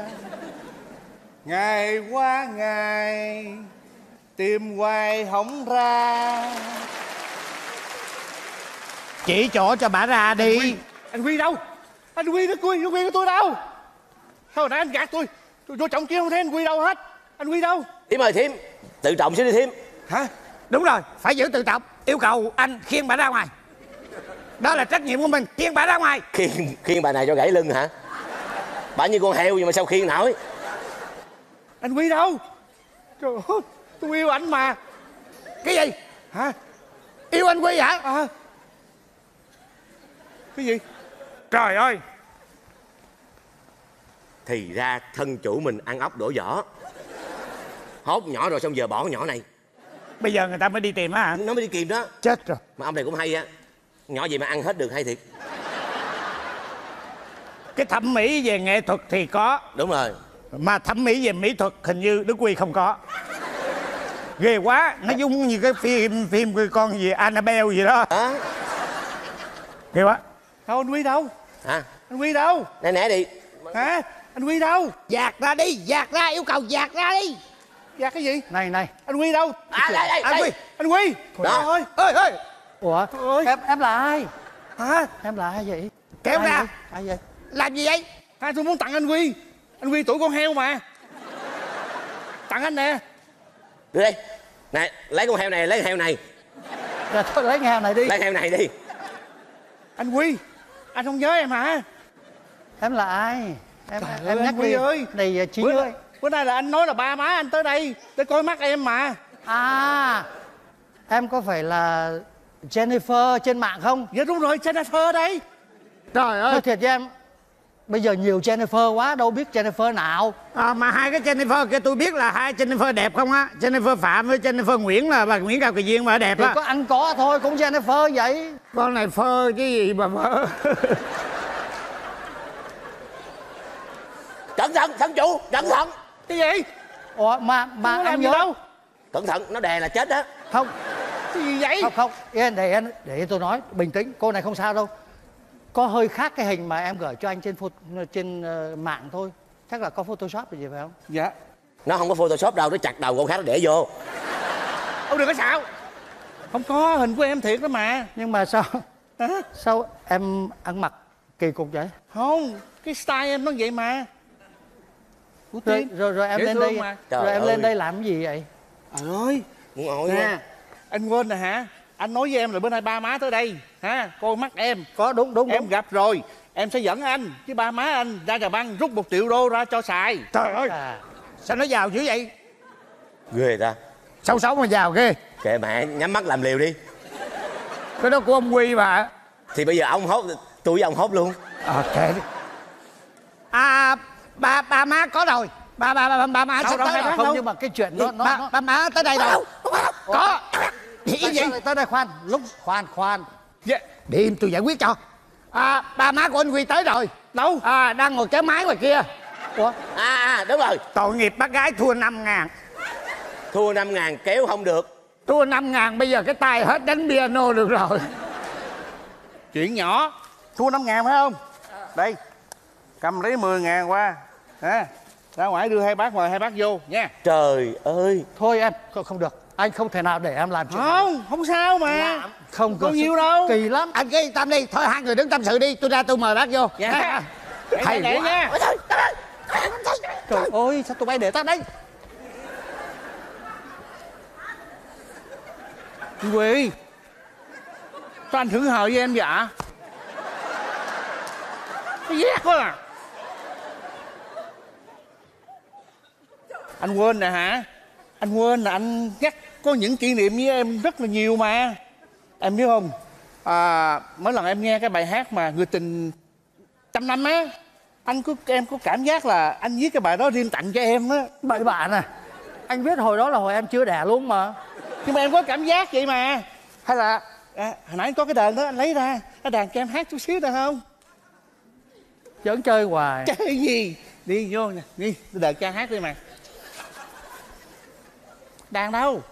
Speaker 2: ngày qua ngày tìm hoài không ra.
Speaker 3: Chỉ chỗ cho bà ra đi.
Speaker 2: Anh quy đâu? Anh quy nó quy nó quy của tôi đâu? Sao hồi nãy anh gạt tôi? Tôi vô trọng kia không thấy anh quy đâu hết. Anh quy đâu?
Speaker 9: Thím ơi thím tự trọng xíu đi thím.
Speaker 2: Hả?
Speaker 3: Đúng rồi phải giữ tự trọng. Yêu cầu anh khiêng bà ra ngoài. Đó là trách nhiệm của mình khiêng bà ra ngoài.
Speaker 9: Khiêng khiêng bà này cho gãy lưng hả? Bà như con heo vậy mà sao khiêng nổi
Speaker 2: anh quy đâu? Trời ơi tôi yêu anh mà.
Speaker 3: Cái gì?
Speaker 2: Hả?
Speaker 3: Yêu anh quy hả?
Speaker 2: À. Cái gì?
Speaker 3: Trời ơi.
Speaker 9: Thì ra thân chủ mình ăn ốc đổ vỏ. Hốt nhỏ rồi xong giờ bỏ nhỏ này.
Speaker 3: Bây giờ người ta mới đi tìm á hả?
Speaker 9: Nó mới đi kìm đó.
Speaker 3: Chết rồi.
Speaker 9: Mà ông này cũng hay á. Nhỏ gì mà ăn hết được hay thiệt.
Speaker 3: Cái thẩm mỹ về nghệ thuật thì có.
Speaker 9: Đúng rồi
Speaker 3: mà thẩm mỹ về mỹ thuật hình như đức quy không có. Ghê quá nó giống như cái phim phim cái con gì annabelle gì đó.
Speaker 9: Đó
Speaker 3: ghê quá.
Speaker 2: Đâu anh quy đâu?
Speaker 9: Hả?
Speaker 2: Anh quy đâu?
Speaker 9: Nè nè đi.
Speaker 2: Hả? Anh quy đâu?
Speaker 3: Dạt ra đi dạt ra yêu cầu dạt ra đi.
Speaker 2: Dạ cái gì?
Speaker 1: Này này.
Speaker 2: Anh quy đâu?
Speaker 9: À đây đây
Speaker 3: anh quy
Speaker 2: anh quy
Speaker 9: Đó.
Speaker 2: ơi.
Speaker 3: Ơi ơi
Speaker 1: ủa?
Speaker 2: Ơi.
Speaker 1: em em là ai?
Speaker 2: Hả?
Speaker 1: Em là ai vậy?
Speaker 3: Kéo
Speaker 1: ai
Speaker 3: ra.
Speaker 1: vậy? ai vậy?
Speaker 3: Làm gì vậy?
Speaker 2: Hai tôi muốn tặng anh quy anh quy tuổi con heo mà. Tặng anh nè.
Speaker 9: Đưa đây. Nè lấy con heo này lấy con heo này.
Speaker 1: Rồi thôi lấy heo này đi.
Speaker 9: Lấy heo này đi.
Speaker 2: Anh quy anh không nhớ em hả?
Speaker 1: Em là ai? Em
Speaker 2: Trời
Speaker 1: em
Speaker 2: ơi,
Speaker 1: nhắc
Speaker 2: anh Quy
Speaker 1: đi
Speaker 2: ơi.
Speaker 1: này chín
Speaker 2: bữa,
Speaker 1: ơi.
Speaker 2: bữa nay là anh nói là ba má anh tới đây để coi mắt em mà.
Speaker 1: À em có phải là Jennifer trên mạng không?
Speaker 2: Dạ đúng rồi Jennifer đây.
Speaker 3: Trời ơi.
Speaker 1: Nói thiệt với em bây giờ nhiều Jennifer quá đâu biết Jennifer nào.
Speaker 3: À, mà hai cái Jennifer kia tôi biết là hai Jennifer đẹp không á? Jennifer Phạm với Jennifer Nguyễn là bà Nguyễn Cao Kỳ Duyên mà đẹp
Speaker 1: thì
Speaker 3: á.
Speaker 1: có ăn có thôi cũng Jennifer vậy.
Speaker 3: Con này phơ chứ gì mà phơ
Speaker 9: cẩn thận thân chủ cẩn thận.
Speaker 2: Cái gì?
Speaker 1: Ủa mà mà em
Speaker 2: làm gì
Speaker 1: nhớ.
Speaker 2: đâu?
Speaker 9: Cẩn thận nó đè là chết đó
Speaker 1: không.
Speaker 2: Cái gì vậy?
Speaker 1: Không không. Yên để em để tôi nói bình tĩnh. Cô này không sao đâu có hơi khác cái hình mà em gửi cho anh trên phô, trên ờ, mạng thôi. Chắc là có photoshop gì phải không?
Speaker 2: Dạ.
Speaker 9: Nó không có photoshop đâu nó chặt đầu con khác nó để vô.
Speaker 2: Ông đừng có xạo. Không có hình của em thiệt đó mà.
Speaker 1: Nhưng mà sao
Speaker 2: hả?
Speaker 1: sao em ăn mặc kỳ cục vậy?
Speaker 2: Không cái style em nó vậy mà. Ủa,
Speaker 1: rồi rồi, rồi em
Speaker 2: dễ
Speaker 1: lên đây
Speaker 2: mà.
Speaker 1: rồi
Speaker 9: Trời
Speaker 1: em
Speaker 9: ơi.
Speaker 1: lên đây làm cái gì vậy?
Speaker 2: Trời ơi.
Speaker 9: Ngồi
Speaker 2: nè anh quên rồi hả anh nói với em là bữa nay ba má tới đây ha? Coi mắt em.
Speaker 1: Có đúng đúng
Speaker 2: em
Speaker 1: đúng.
Speaker 2: gặp rồi. Em sẽ dẫn anh với ba má anh ra trà băng rút một triệu đô ra cho xài.
Speaker 3: Trời ơi!
Speaker 1: À,
Speaker 3: sao nó giàu dữ vậy?
Speaker 9: Ghê ta?
Speaker 3: Xấu xấu mà giàu ghê.
Speaker 9: Kệ mẹ nhắm mắt làm liều đi.
Speaker 3: Cái đó của ông Quy mà.
Speaker 9: Thì bây giờ ông hốt tôi với ông hốt luôn.
Speaker 3: À kệ đi. À ba ba má có rồi. Ba ba ba, ba má
Speaker 2: Đâu, đâu,
Speaker 3: tới
Speaker 1: không nhưng mà cái chuyện nó nó,
Speaker 3: ba,
Speaker 1: nó
Speaker 3: ba má tới đây rồi. Có cái
Speaker 1: Tại
Speaker 3: gì
Speaker 1: sao lại tới đây khoan? Lúc khoan khoan.
Speaker 10: Dạ.
Speaker 3: Điềm tôi giải quyết cho. À, Ba má của anh Quy tới rồi.
Speaker 10: Đâu?
Speaker 3: À, Đang ngồi kéo máy ngoài kia. Ủa?
Speaker 1: À, à đúng rồi.
Speaker 3: Tội nghiệp bác gái thua 5 ngàn.
Speaker 1: Thua 5 ngàn kéo không được.
Speaker 3: Thua 5 ngàn bây giờ cái tay hết đánh piano được rồi.
Speaker 2: Chuyện nhỏ. Thua năm ngàn phải không? Đây cầm lấy 10 ngàn qua. Ha ra ngoài đưa hai bác mời hai bác vô nha.
Speaker 1: Trời ơi.
Speaker 3: Thôi em không, không được Anh không thể nào để em làm chuyện này.
Speaker 2: Không không sao mà.
Speaker 3: Không
Speaker 2: có nhiều đâu.
Speaker 3: Kỳ lắm. Anh cứ yên tâm đi Thôi hai người đứng tâm sự đi Tôi ra tôi mời bác vô.
Speaker 2: Dạ. để
Speaker 3: Hay
Speaker 2: để
Speaker 3: quá.
Speaker 2: nha
Speaker 3: Trời ơi. Sao tụi bay để ta đây?
Speaker 2: Quy Sao anh thử hờ với em Cái ghét quá à. Anh quên nè hả? Anh quên là anh nhắc Có những kỷ niệm với em rất là nhiều mà. Em biết không? À, Mỗi lần em nghe cái bài hát mà Người tình trăm năm á Anh có em có cảm giác là Anh viết cái bài đó riêng tặng cho em á.
Speaker 3: Bậy bạn à Anh biết hồi đó là hồi em chưa đẻ luôn mà.
Speaker 2: Nhưng mà em có cảm giác vậy mà. Hay là à, hồi nãy có cái đàn đó anh lấy ra cái đàn cho em hát chút xíu được không?
Speaker 3: Giỡn chơi hoài.
Speaker 2: Chơi gì? Đi vô nè đi tôi đợi cho anh hát đi mà. Đàn đâu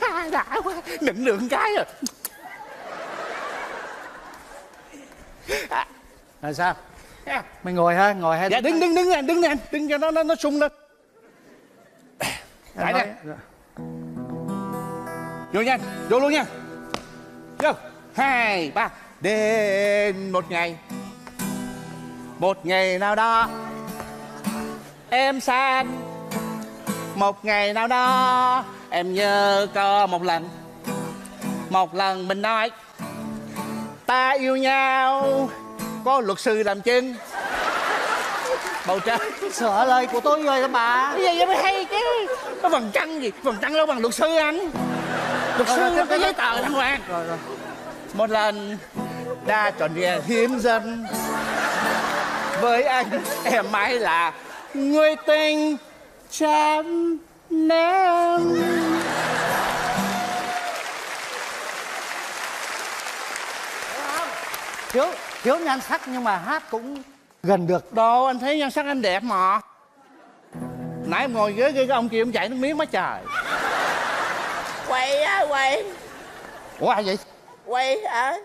Speaker 2: À, đã quá định lượng cái rồi.
Speaker 3: Là sao?
Speaker 2: À,
Speaker 3: Mày ngồi ha Ngồi hay
Speaker 2: dạ đứng đứng đứng nè đứng nè đứng cho nó nó nó sung lên. Lại nè vô nha vô luôn nha. Vô. Hai ba. Đến một ngày. Một ngày nào đó em anh một ngày nào đó em nhớ có một lần. Một lần mình nói ta yêu nhau có luật sư làm chứng. Bầu trời.
Speaker 3: Sửa lời của tôi rồi đó bà.
Speaker 2: Cái gì vậy? Mới hay chứ. Có bằng trăng gì? Bằng trăng đâu bằng luật sư anh. Luật
Speaker 3: Rồi,
Speaker 2: sư
Speaker 3: rồi,
Speaker 2: nó có giấy tờ đàng hoàng.
Speaker 3: Rồi rồi.
Speaker 2: Một lần đã tròn vẹn hiếm dần với anh em mãi là người tình trăm năm
Speaker 3: Thiếu Thiếu nhan sắc nhưng mà hát cũng gần được.
Speaker 2: Đồ anh thấy nhan sắc anh đẹp mà. Nãy em ngồi ghế kia cái ông kia ông chạy nước miếng quá trời.
Speaker 9: Quay á quay
Speaker 2: ủa ai vậy?
Speaker 9: Quay hả?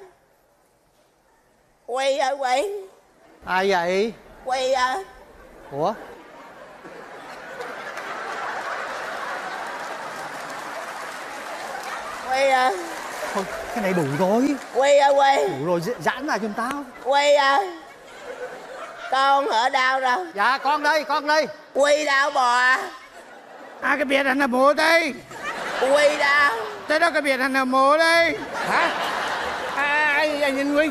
Speaker 9: Quay á quay
Speaker 3: Ai vậy?
Speaker 9: Quay á
Speaker 3: Ủa
Speaker 9: quay á
Speaker 3: Thôi cái này đủ rồi.
Speaker 9: Quay á quay.
Speaker 3: Đủ rồi gi- giãn ra giùm tao
Speaker 9: quay á con ở đâu rồi?
Speaker 3: Dạ con đây con đây.
Speaker 9: Quay đâu bò?
Speaker 3: À cái biệt anh là bố đây?
Speaker 9: Quay đâu?
Speaker 3: Tới đó cái biệt anh là bố đây?
Speaker 2: Hả? À, ai, ai nhìn quy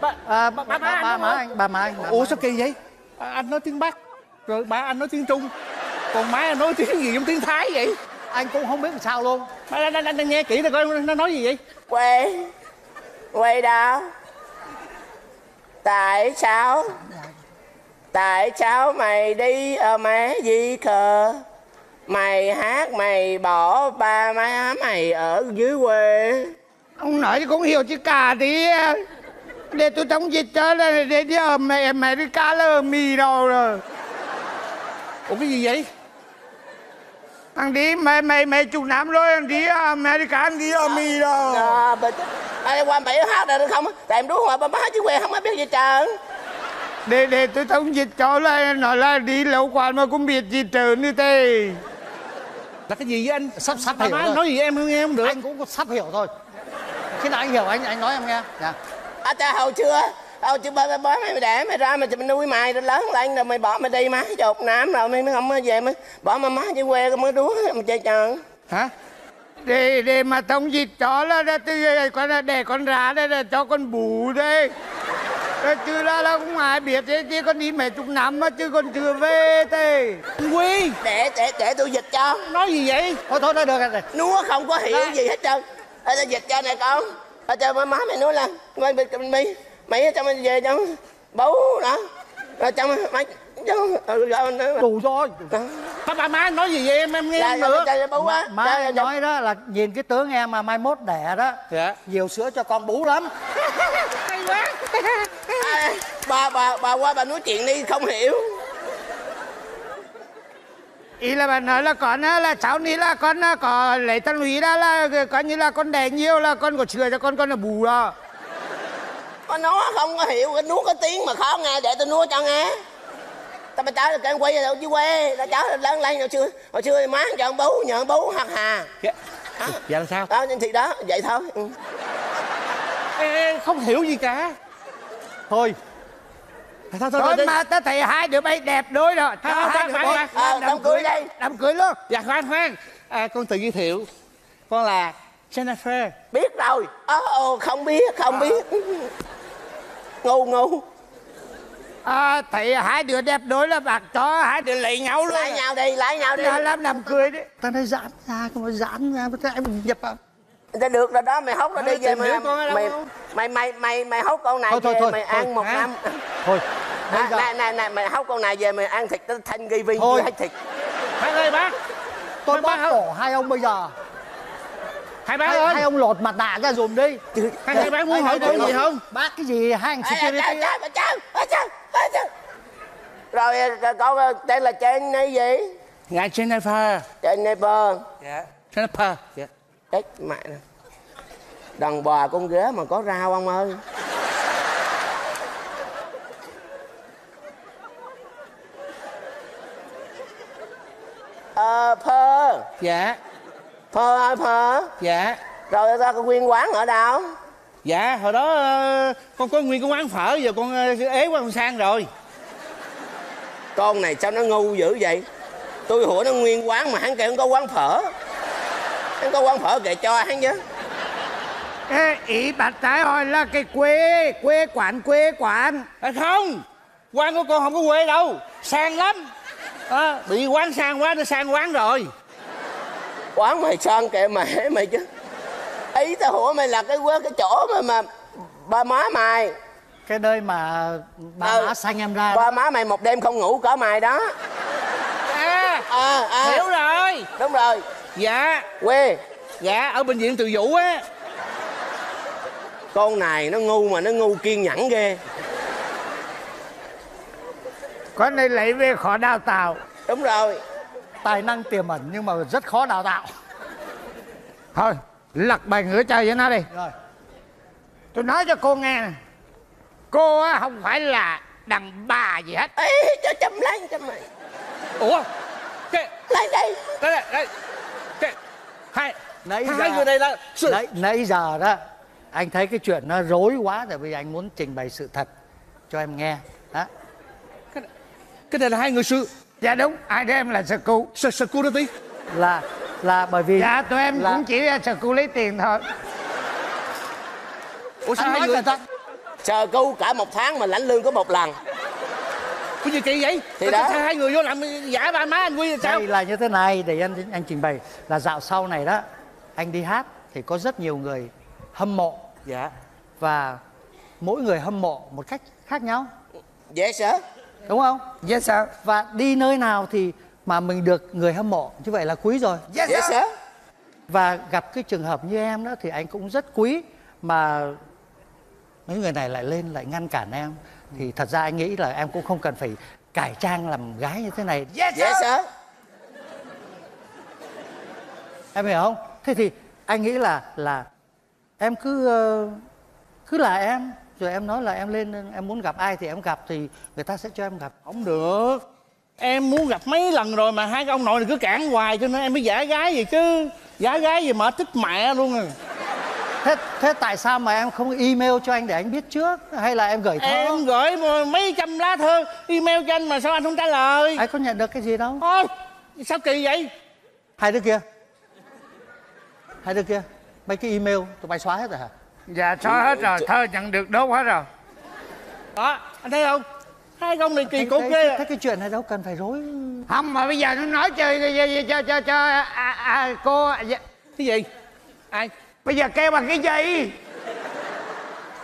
Speaker 2: ba,
Speaker 3: à, ba, ba,
Speaker 2: Ba má
Speaker 3: ba,
Speaker 2: anh
Speaker 3: má anh ba má anh ba.
Speaker 2: Ủa sao kỳ vậy? À, anh nói tiếng bắc. Rồi ba anh nói tiếng trung. Còn má anh nói tiếng gì trong tiếng thái vậy
Speaker 3: anh. cũng không biết làm sao luôn.
Speaker 2: Anh, anh, anh, anh nghe kỹ rồi coi nó nói gì vậy?
Speaker 9: Quay quay đâu tại sao? Tại sao mày đi ở mẹ gì khờ mày hát mày bỏ ba má mày ở dưới quê.
Speaker 3: Ông nói thì cũng hiểu chứ cả tí Để tôi chống dịch cho để đi ở mẹ mẹ đi cá ở mì đâu rồi.
Speaker 2: Ủa cái gì vậy
Speaker 3: Thằng đi mày mày mày chục năm rồi thằng đi ở America anh đi ở mì đâu?
Speaker 9: À, bà chết ai qua bảy hát rồi được không? Tại em đuối hỏi ba má dưới quê không biết gì trơn
Speaker 3: để để tôi thông dịch cho là nói là đi lâu quá mà cũng biết gì trở như thế
Speaker 2: là cái gì với anh?
Speaker 3: Sắp sắp hiểu rồi.
Speaker 2: anh nói gì em không nghe không được.
Speaker 3: Anh cũng sắp hiểu thôi. Khi nào anh hiểu anh anh nói em nghe. Dạ.
Speaker 9: À cha hồi chưa hồi chưa ba ba ba mày đẻ mày ra mày mày nuôi mày rồi lớn lên rồi mày bỏ mày đi má chục năm rồi mày mới không có về mày bỏ má má dưới quê mới đuối mày chơi trơn
Speaker 2: hả?
Speaker 3: Để để mà thông dịch cho là từ con là để con ra đây là cho con bù đây chứ là là cũng ai biết thế chứ con đi mấy chục năm mà chứ con chưa về thế
Speaker 2: quy.
Speaker 9: Để để để tôi dịch cho.
Speaker 2: Nói gì vậy?
Speaker 3: Thôi thôi thôi được rồi
Speaker 9: nó không có hiểu gì hết trơn. Ở đây dịch cho này con. Ở cho má má mày nói là mày mày mày mày cho mày về cho bố đó. Rồi cho mày nữa
Speaker 3: rồi
Speaker 9: Đó.
Speaker 2: ba ba má nói gì vậy? Em em nghe
Speaker 9: dạ dạ
Speaker 2: được
Speaker 9: dạ dạ bú á
Speaker 1: má
Speaker 9: dạ,
Speaker 1: em
Speaker 9: dạ,
Speaker 1: nói đó là nhìn cái tướng em mà mai mốt đẻ đó
Speaker 2: dạ.
Speaker 1: nhiều sữa cho con bú lắm.
Speaker 2: Hay quá.
Speaker 9: À, bà bà bà qua bà nói chuyện đi không hiểu.
Speaker 2: Ý là bà nói là con á, là cháu ní là con có lấy tân lũy ra là coi như là con đẻ nhiều là con có chừa cho con con là bù đó
Speaker 9: Nó nói không có hiểu cái nuốt cái tiếng mà khó nghe để tôi nuốt cho nghe. Tao bà cháu là cái quay đâu chứ quê. Tao cháu lớn lên hồi xưa hồi xưa má cho ông bú nhờ ông bú hạt hà.
Speaker 2: Dạ. Dạ làm sao?
Speaker 9: Đó thì đó vậy thôi. Ừ.
Speaker 2: Ê, ê, không hiểu gì cả.
Speaker 1: Thôi.
Speaker 2: Thôi thôi thôi mà ta thấy hai đứa bay đẹp đôi rồi.
Speaker 9: Thôi,
Speaker 2: hai
Speaker 9: khoan,
Speaker 2: đứa
Speaker 9: khoan,
Speaker 2: bay
Speaker 9: khoan. Ờ, đám cưới đây.
Speaker 2: đám cưới luôn. Dạ khoan khoan. À, con tự giới thiệu. Con là Jennifer.
Speaker 9: Biết rồi. Ồ ồ, không biết không biết ngu ngu
Speaker 2: à, thấy hai đứa đẹp đôi là bạc cho hai đứa lấy nhau luôn
Speaker 9: lại nhau đi lại nhau đi
Speaker 2: là làm đám cưới đấy. Ta nói giãn ra không có giãn ra cái em nhập vào.
Speaker 9: Thế được rồi đó mày hốt nó đi
Speaker 2: Thôi,
Speaker 9: về mày mày, mày mày mày mày hốt con này
Speaker 1: Thôi, thôi,
Speaker 9: về
Speaker 1: thôi,
Speaker 9: mày
Speaker 1: thôi,
Speaker 9: ăn một
Speaker 2: hả?
Speaker 9: năm.
Speaker 1: Thôi
Speaker 9: à, này này này mày hốt con này về mày ăn thịt nó thanh ghi vi
Speaker 1: Thôi.
Speaker 9: hết thịt.
Speaker 2: Bác ơi bác.
Speaker 1: Tôi
Speaker 2: bác
Speaker 1: cổ hai ông bây giờ
Speaker 2: hai bác
Speaker 1: hai,
Speaker 2: ơi
Speaker 1: hai ông lột mặt nạ ra dùm đi.
Speaker 2: Hai, hai bác muốn hỏi con gì không?
Speaker 1: bác cái gì hai
Speaker 9: ê,
Speaker 1: security?
Speaker 9: rồi con ờ, tên là trên này gì?
Speaker 2: Dạ Jennifer
Speaker 9: trên này bơ
Speaker 2: dạ. Jennifer dạ.
Speaker 9: Chết mẹ nè. Đàn bò con ghế mà có rau ông ơi. Ờ phơ
Speaker 2: dạ
Speaker 9: phơ ơi phơ
Speaker 2: dạ.
Speaker 9: Rồi ra cái nguyên quán ở đâu?
Speaker 2: Dạ hồi đó ờ, con có nguyên cái quán phở giờ con ờ, ế qua con sang rồi.
Speaker 9: Con này sao nó ngu dữ vậy? Tôi hỏi nó nguyên quán mà hắn kêu không có quán phở. Hắn có quán phở kệ cho hắn chứ.
Speaker 2: Ê, ý bạn trái hỏi là cái quê quê quán quê quán. À, không quán của con không có quê đâu sang lắm. À, bị quán sang quá nó sang quán rồi
Speaker 9: quán mày son kệ mẹ mày chứ. Ý tao hỏi mày là cái quán cái chỗ mà mà ba má mày.
Speaker 1: Cái nơi mà bà
Speaker 9: Ừ.
Speaker 1: má xanh em ra
Speaker 9: ba má mày một đêm không ngủ cỡ mày đó.
Speaker 2: À
Speaker 9: à, à
Speaker 2: hiểu rồi.
Speaker 9: Đúng rồi.
Speaker 2: Dạ.
Speaker 9: Quê.
Speaker 2: Dạ ở bệnh viện từ vũ á.
Speaker 9: Con này nó ngu mà nó ngu kiên nhẫn ghê.
Speaker 2: Con này lấy về khó đào tạo.
Speaker 9: Đúng rồi
Speaker 1: tài năng tiềm ẩn nhưng mà rất khó đào tạo.
Speaker 2: Thôi lật bài ngửa chơi với nó đi.
Speaker 1: Rồi.
Speaker 2: Tôi nói cho cô nghe nè. Cô á không phải là đàn bà gì hết.
Speaker 9: Ê, cho châm lên cho mày
Speaker 2: ủa? Cái
Speaker 9: lên đây
Speaker 2: đây đây, đây. Cái hai
Speaker 1: nãy
Speaker 2: hai
Speaker 1: giờ
Speaker 2: người đây là sự
Speaker 1: nãy, nãy giờ đó anh thấy cái chuyện nó rối quá tại vì anh muốn trình bày sự thật cho em nghe. Đó.
Speaker 2: Cái này là hai người sự dạ đúng hai đứa em là cụ đó tí
Speaker 1: là là bởi vì
Speaker 2: dạ tụi em
Speaker 1: là-
Speaker 2: cũng chỉ là sư cụ lấy tiền thôi. Ủa sao
Speaker 1: anh nói
Speaker 2: người
Speaker 1: thận
Speaker 9: sờ cu cả một tháng mà lãnh lương có một lần.
Speaker 2: Cái gì kỳ vậy?
Speaker 9: Thì đó.
Speaker 2: sao hai người vô làm giả ba má anh quy là sao?
Speaker 1: Đây là như thế này để anh anh trình bày. Là dạo sau này đó anh đi hát thì có rất nhiều người hâm mộ.
Speaker 2: Dạ.
Speaker 1: Và mỗi người hâm mộ một cách khác nhau.
Speaker 9: Dễ sợ
Speaker 1: đúng không?
Speaker 2: Dạ sao
Speaker 1: và đi nơi nào thì mà mình được người hâm mộ. Như vậy là quý rồi.
Speaker 2: Dạ
Speaker 9: dễ sợ
Speaker 1: và gặp cái trường hợp như em đó thì anh cũng rất quý mà mấy người này lại lên lại ngăn cản em. Thì thật ra anh nghĩ là em cũng không cần phải cải trang làm gái như thế này.
Speaker 2: Dạ
Speaker 9: dễ sợ
Speaker 1: em hiểu không? Thế thì anh nghĩ là là em cứ ờ, cứ là em rồi em nói là em lên em muốn gặp ai thì em gặp thì người ta sẽ cho em gặp.
Speaker 2: Không được. Em muốn gặp mấy lần rồi mà hai cái ông nội này cứ cản hoài cho nên em mới giả gái gì chứ. Giả gái gì mà thích mẹ luôn à.
Speaker 1: Thế thế tại sao mà em không email cho anh để anh biết trước? Hay là em gửi thơ?
Speaker 2: em gửi mấy trăm lá thơ email cho anh mà sao anh không trả lời?
Speaker 1: Anh có nhận được cái gì đâu.
Speaker 2: Thôi sao kỳ vậy?
Speaker 1: Hai đứa kia. Hai đứa kia. Mấy cái email tụi bay xóa hết rồi hả
Speaker 2: dạ xóa hết rồi thơ nhận được đốt hết rồi. Đó anh thấy không? Hai ông này kỳ cục ghê.
Speaker 1: thế, thế cái chuyện này đâu cần phải rối.
Speaker 2: Không mà bây giờ nó nói cho cho cho cho, cho à, à, cô dạ. cái gì? Ai? Bây giờ kêu bằng cái gì?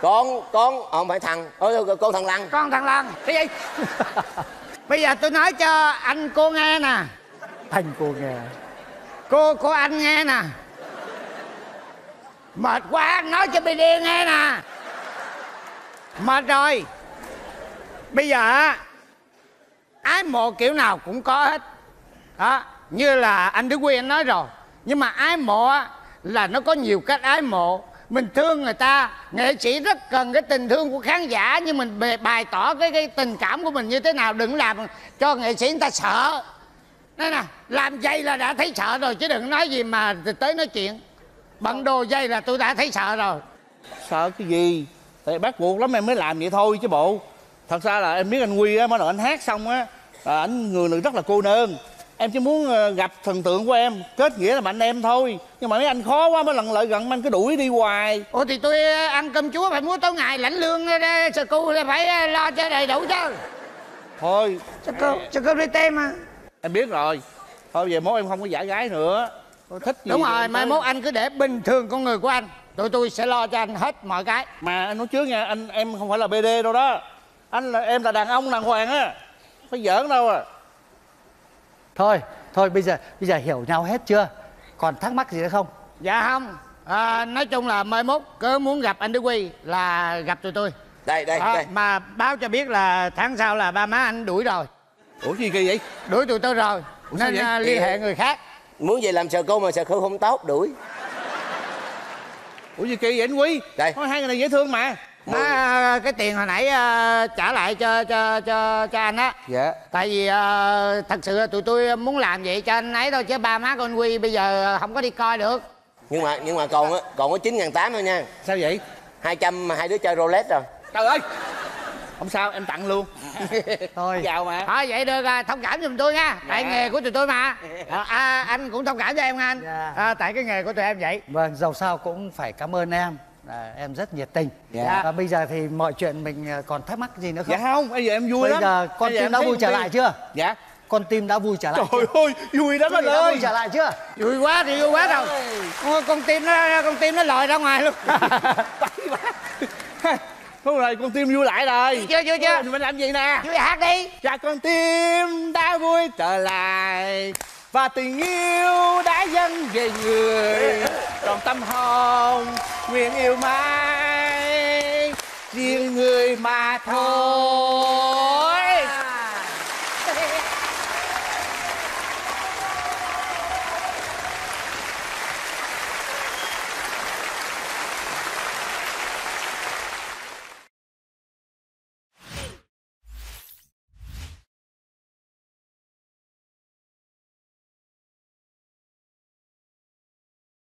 Speaker 9: Con con không phải thằng. Ôi con thằng lăng.
Speaker 2: Con thằng lăng. Cái gì? Bây giờ tôi nói cho anh cô nghe nè.
Speaker 3: Thành cô nghe. Cô cô anh nghe nè mệt quá, nói cho BD nghe nè. Mệt rồi. Bây giờ ái mộ kiểu nào cũng có hết. Đó, như là anh Đức Quy anh nói rồi. Nhưng mà ái mộ là nó có nhiều cách ái mộ. Mình thương người ta, nghệ sĩ rất cần cái tình thương của khán giả, nhưng mình bày tỏ cái cái tình cảm của mình như thế nào, đừng làm cho nghệ sĩ người ta sợ. Nói nè, làm vậy là đã thấy sợ rồi, chứ đừng nói gì mà tới nói chuyện bận đồ dây là tôi đã thấy sợ rồi.
Speaker 2: Sợ cái gì? Tại bắt buộc lắm em mới làm vậy thôi chứ bộ. Thật ra là em biết anh quy á mới đầu anh hát xong á là anh người này rất là cô đơn. Em chỉ muốn ờ, gặp thần tượng của em kết nghĩa là anh em thôi. Nhưng mà mấy anh khó quá mới lần lợi gần anh cứ đuổi đi hoài.
Speaker 3: Ủa thì tôi ờ, ăn cơm chúa phải mua tối ngày lãnh lương sơ cu phải ờ, lo cho đầy đủ chứ.
Speaker 2: Thôi.
Speaker 3: Sơ cu sơ cu đi tem mà.
Speaker 2: Em biết rồi. Thôi về mốt em không có giả gái nữa Tôi thích gì
Speaker 3: đúng rồi mai mốt anh cứ để bình thường con người của anh. Tụi tôi sẽ lo cho anh hết mọi cái.
Speaker 2: Mà anh nói trước nha anh em không phải là bd đâu đó. Anh là em là đàn ông đàng hoàng á. Phải giỡn đâu à.
Speaker 1: Thôi, thôi bây giờ bây giờ hiểu nhau hết chưa? Còn thắc mắc gì nữa không?
Speaker 3: dạ không. À, nói chung là mai mốt cứ muốn gặp anh Đức Quy là gặp tụi tôi.
Speaker 9: Đây đây
Speaker 3: À,
Speaker 9: đây.
Speaker 3: mà báo cho biết là tháng sau là ba má anh đuổi rồi.
Speaker 2: Ủa gì kỳ vậy?
Speaker 3: Đuổi tụi tôi rồi
Speaker 2: Ủa
Speaker 3: nên à, liên hệ người khác
Speaker 9: muốn về làm sờ cô mà sờ cô không tốt đuổi.
Speaker 2: Ủa gì kỳ vậy anh quy
Speaker 9: Đây.
Speaker 2: thôi hai người này dễ thương mà.
Speaker 3: À, cái tiền hồi nãy à, trả lại cho cho cho cho anh á.
Speaker 2: Dạ.
Speaker 3: Tại vì à, thật sự tụi tôi muốn làm vậy cho anh ấy thôi chứ ba má con Quy bây giờ không có đi coi được.
Speaker 9: Nhưng mà nhưng mà còn á còn có chín ngàn tám thôi nha.
Speaker 2: Sao vậy?
Speaker 9: Hai trăm hai đứa chơi roulette rồi.
Speaker 2: Trời ơi! Không sao em tặng luôn
Speaker 1: Thôi,
Speaker 2: chào mà
Speaker 3: thôi vậy được à, thông cảm giùm tôi nha tại
Speaker 2: Dạ.
Speaker 3: nghề của tụi tôi mà à, à, anh cũng thông cảm cho em nha anh
Speaker 1: Dạ.
Speaker 3: à, tại cái nghề của tụi em vậy
Speaker 1: vâng, dầu sao cũng phải cảm ơn em. À, em rất nhiệt tình.
Speaker 2: Dạ.
Speaker 1: Và bây giờ thì mọi chuyện mình à, còn thắc mắc gì nữa không?
Speaker 2: dạ không bây giờ em vui
Speaker 1: Bây
Speaker 2: lắm
Speaker 1: giờ con tim đã vui trở lại chưa?
Speaker 2: dạ
Speaker 1: Con tim đã vui trở lại
Speaker 2: trời
Speaker 1: chưa?
Speaker 2: ơi vui lắm
Speaker 1: Quý
Speaker 2: anh ơi
Speaker 1: vui trở lại chưa?
Speaker 3: vui quá thì vui quá rồi Con- con tim nó con tim nó lòi ra ngoài luôn
Speaker 2: Thôi rồi con tim vui lại rồi.
Speaker 3: Chưa chưa chưa.
Speaker 2: Mình làm gì nè?
Speaker 3: Vui hát đi.
Speaker 2: Dạ con tim đã vui trở lại Và tình yêu đã dâng về người. Trong tâm hồn nguyện yêu mãi Riêng người mà thôi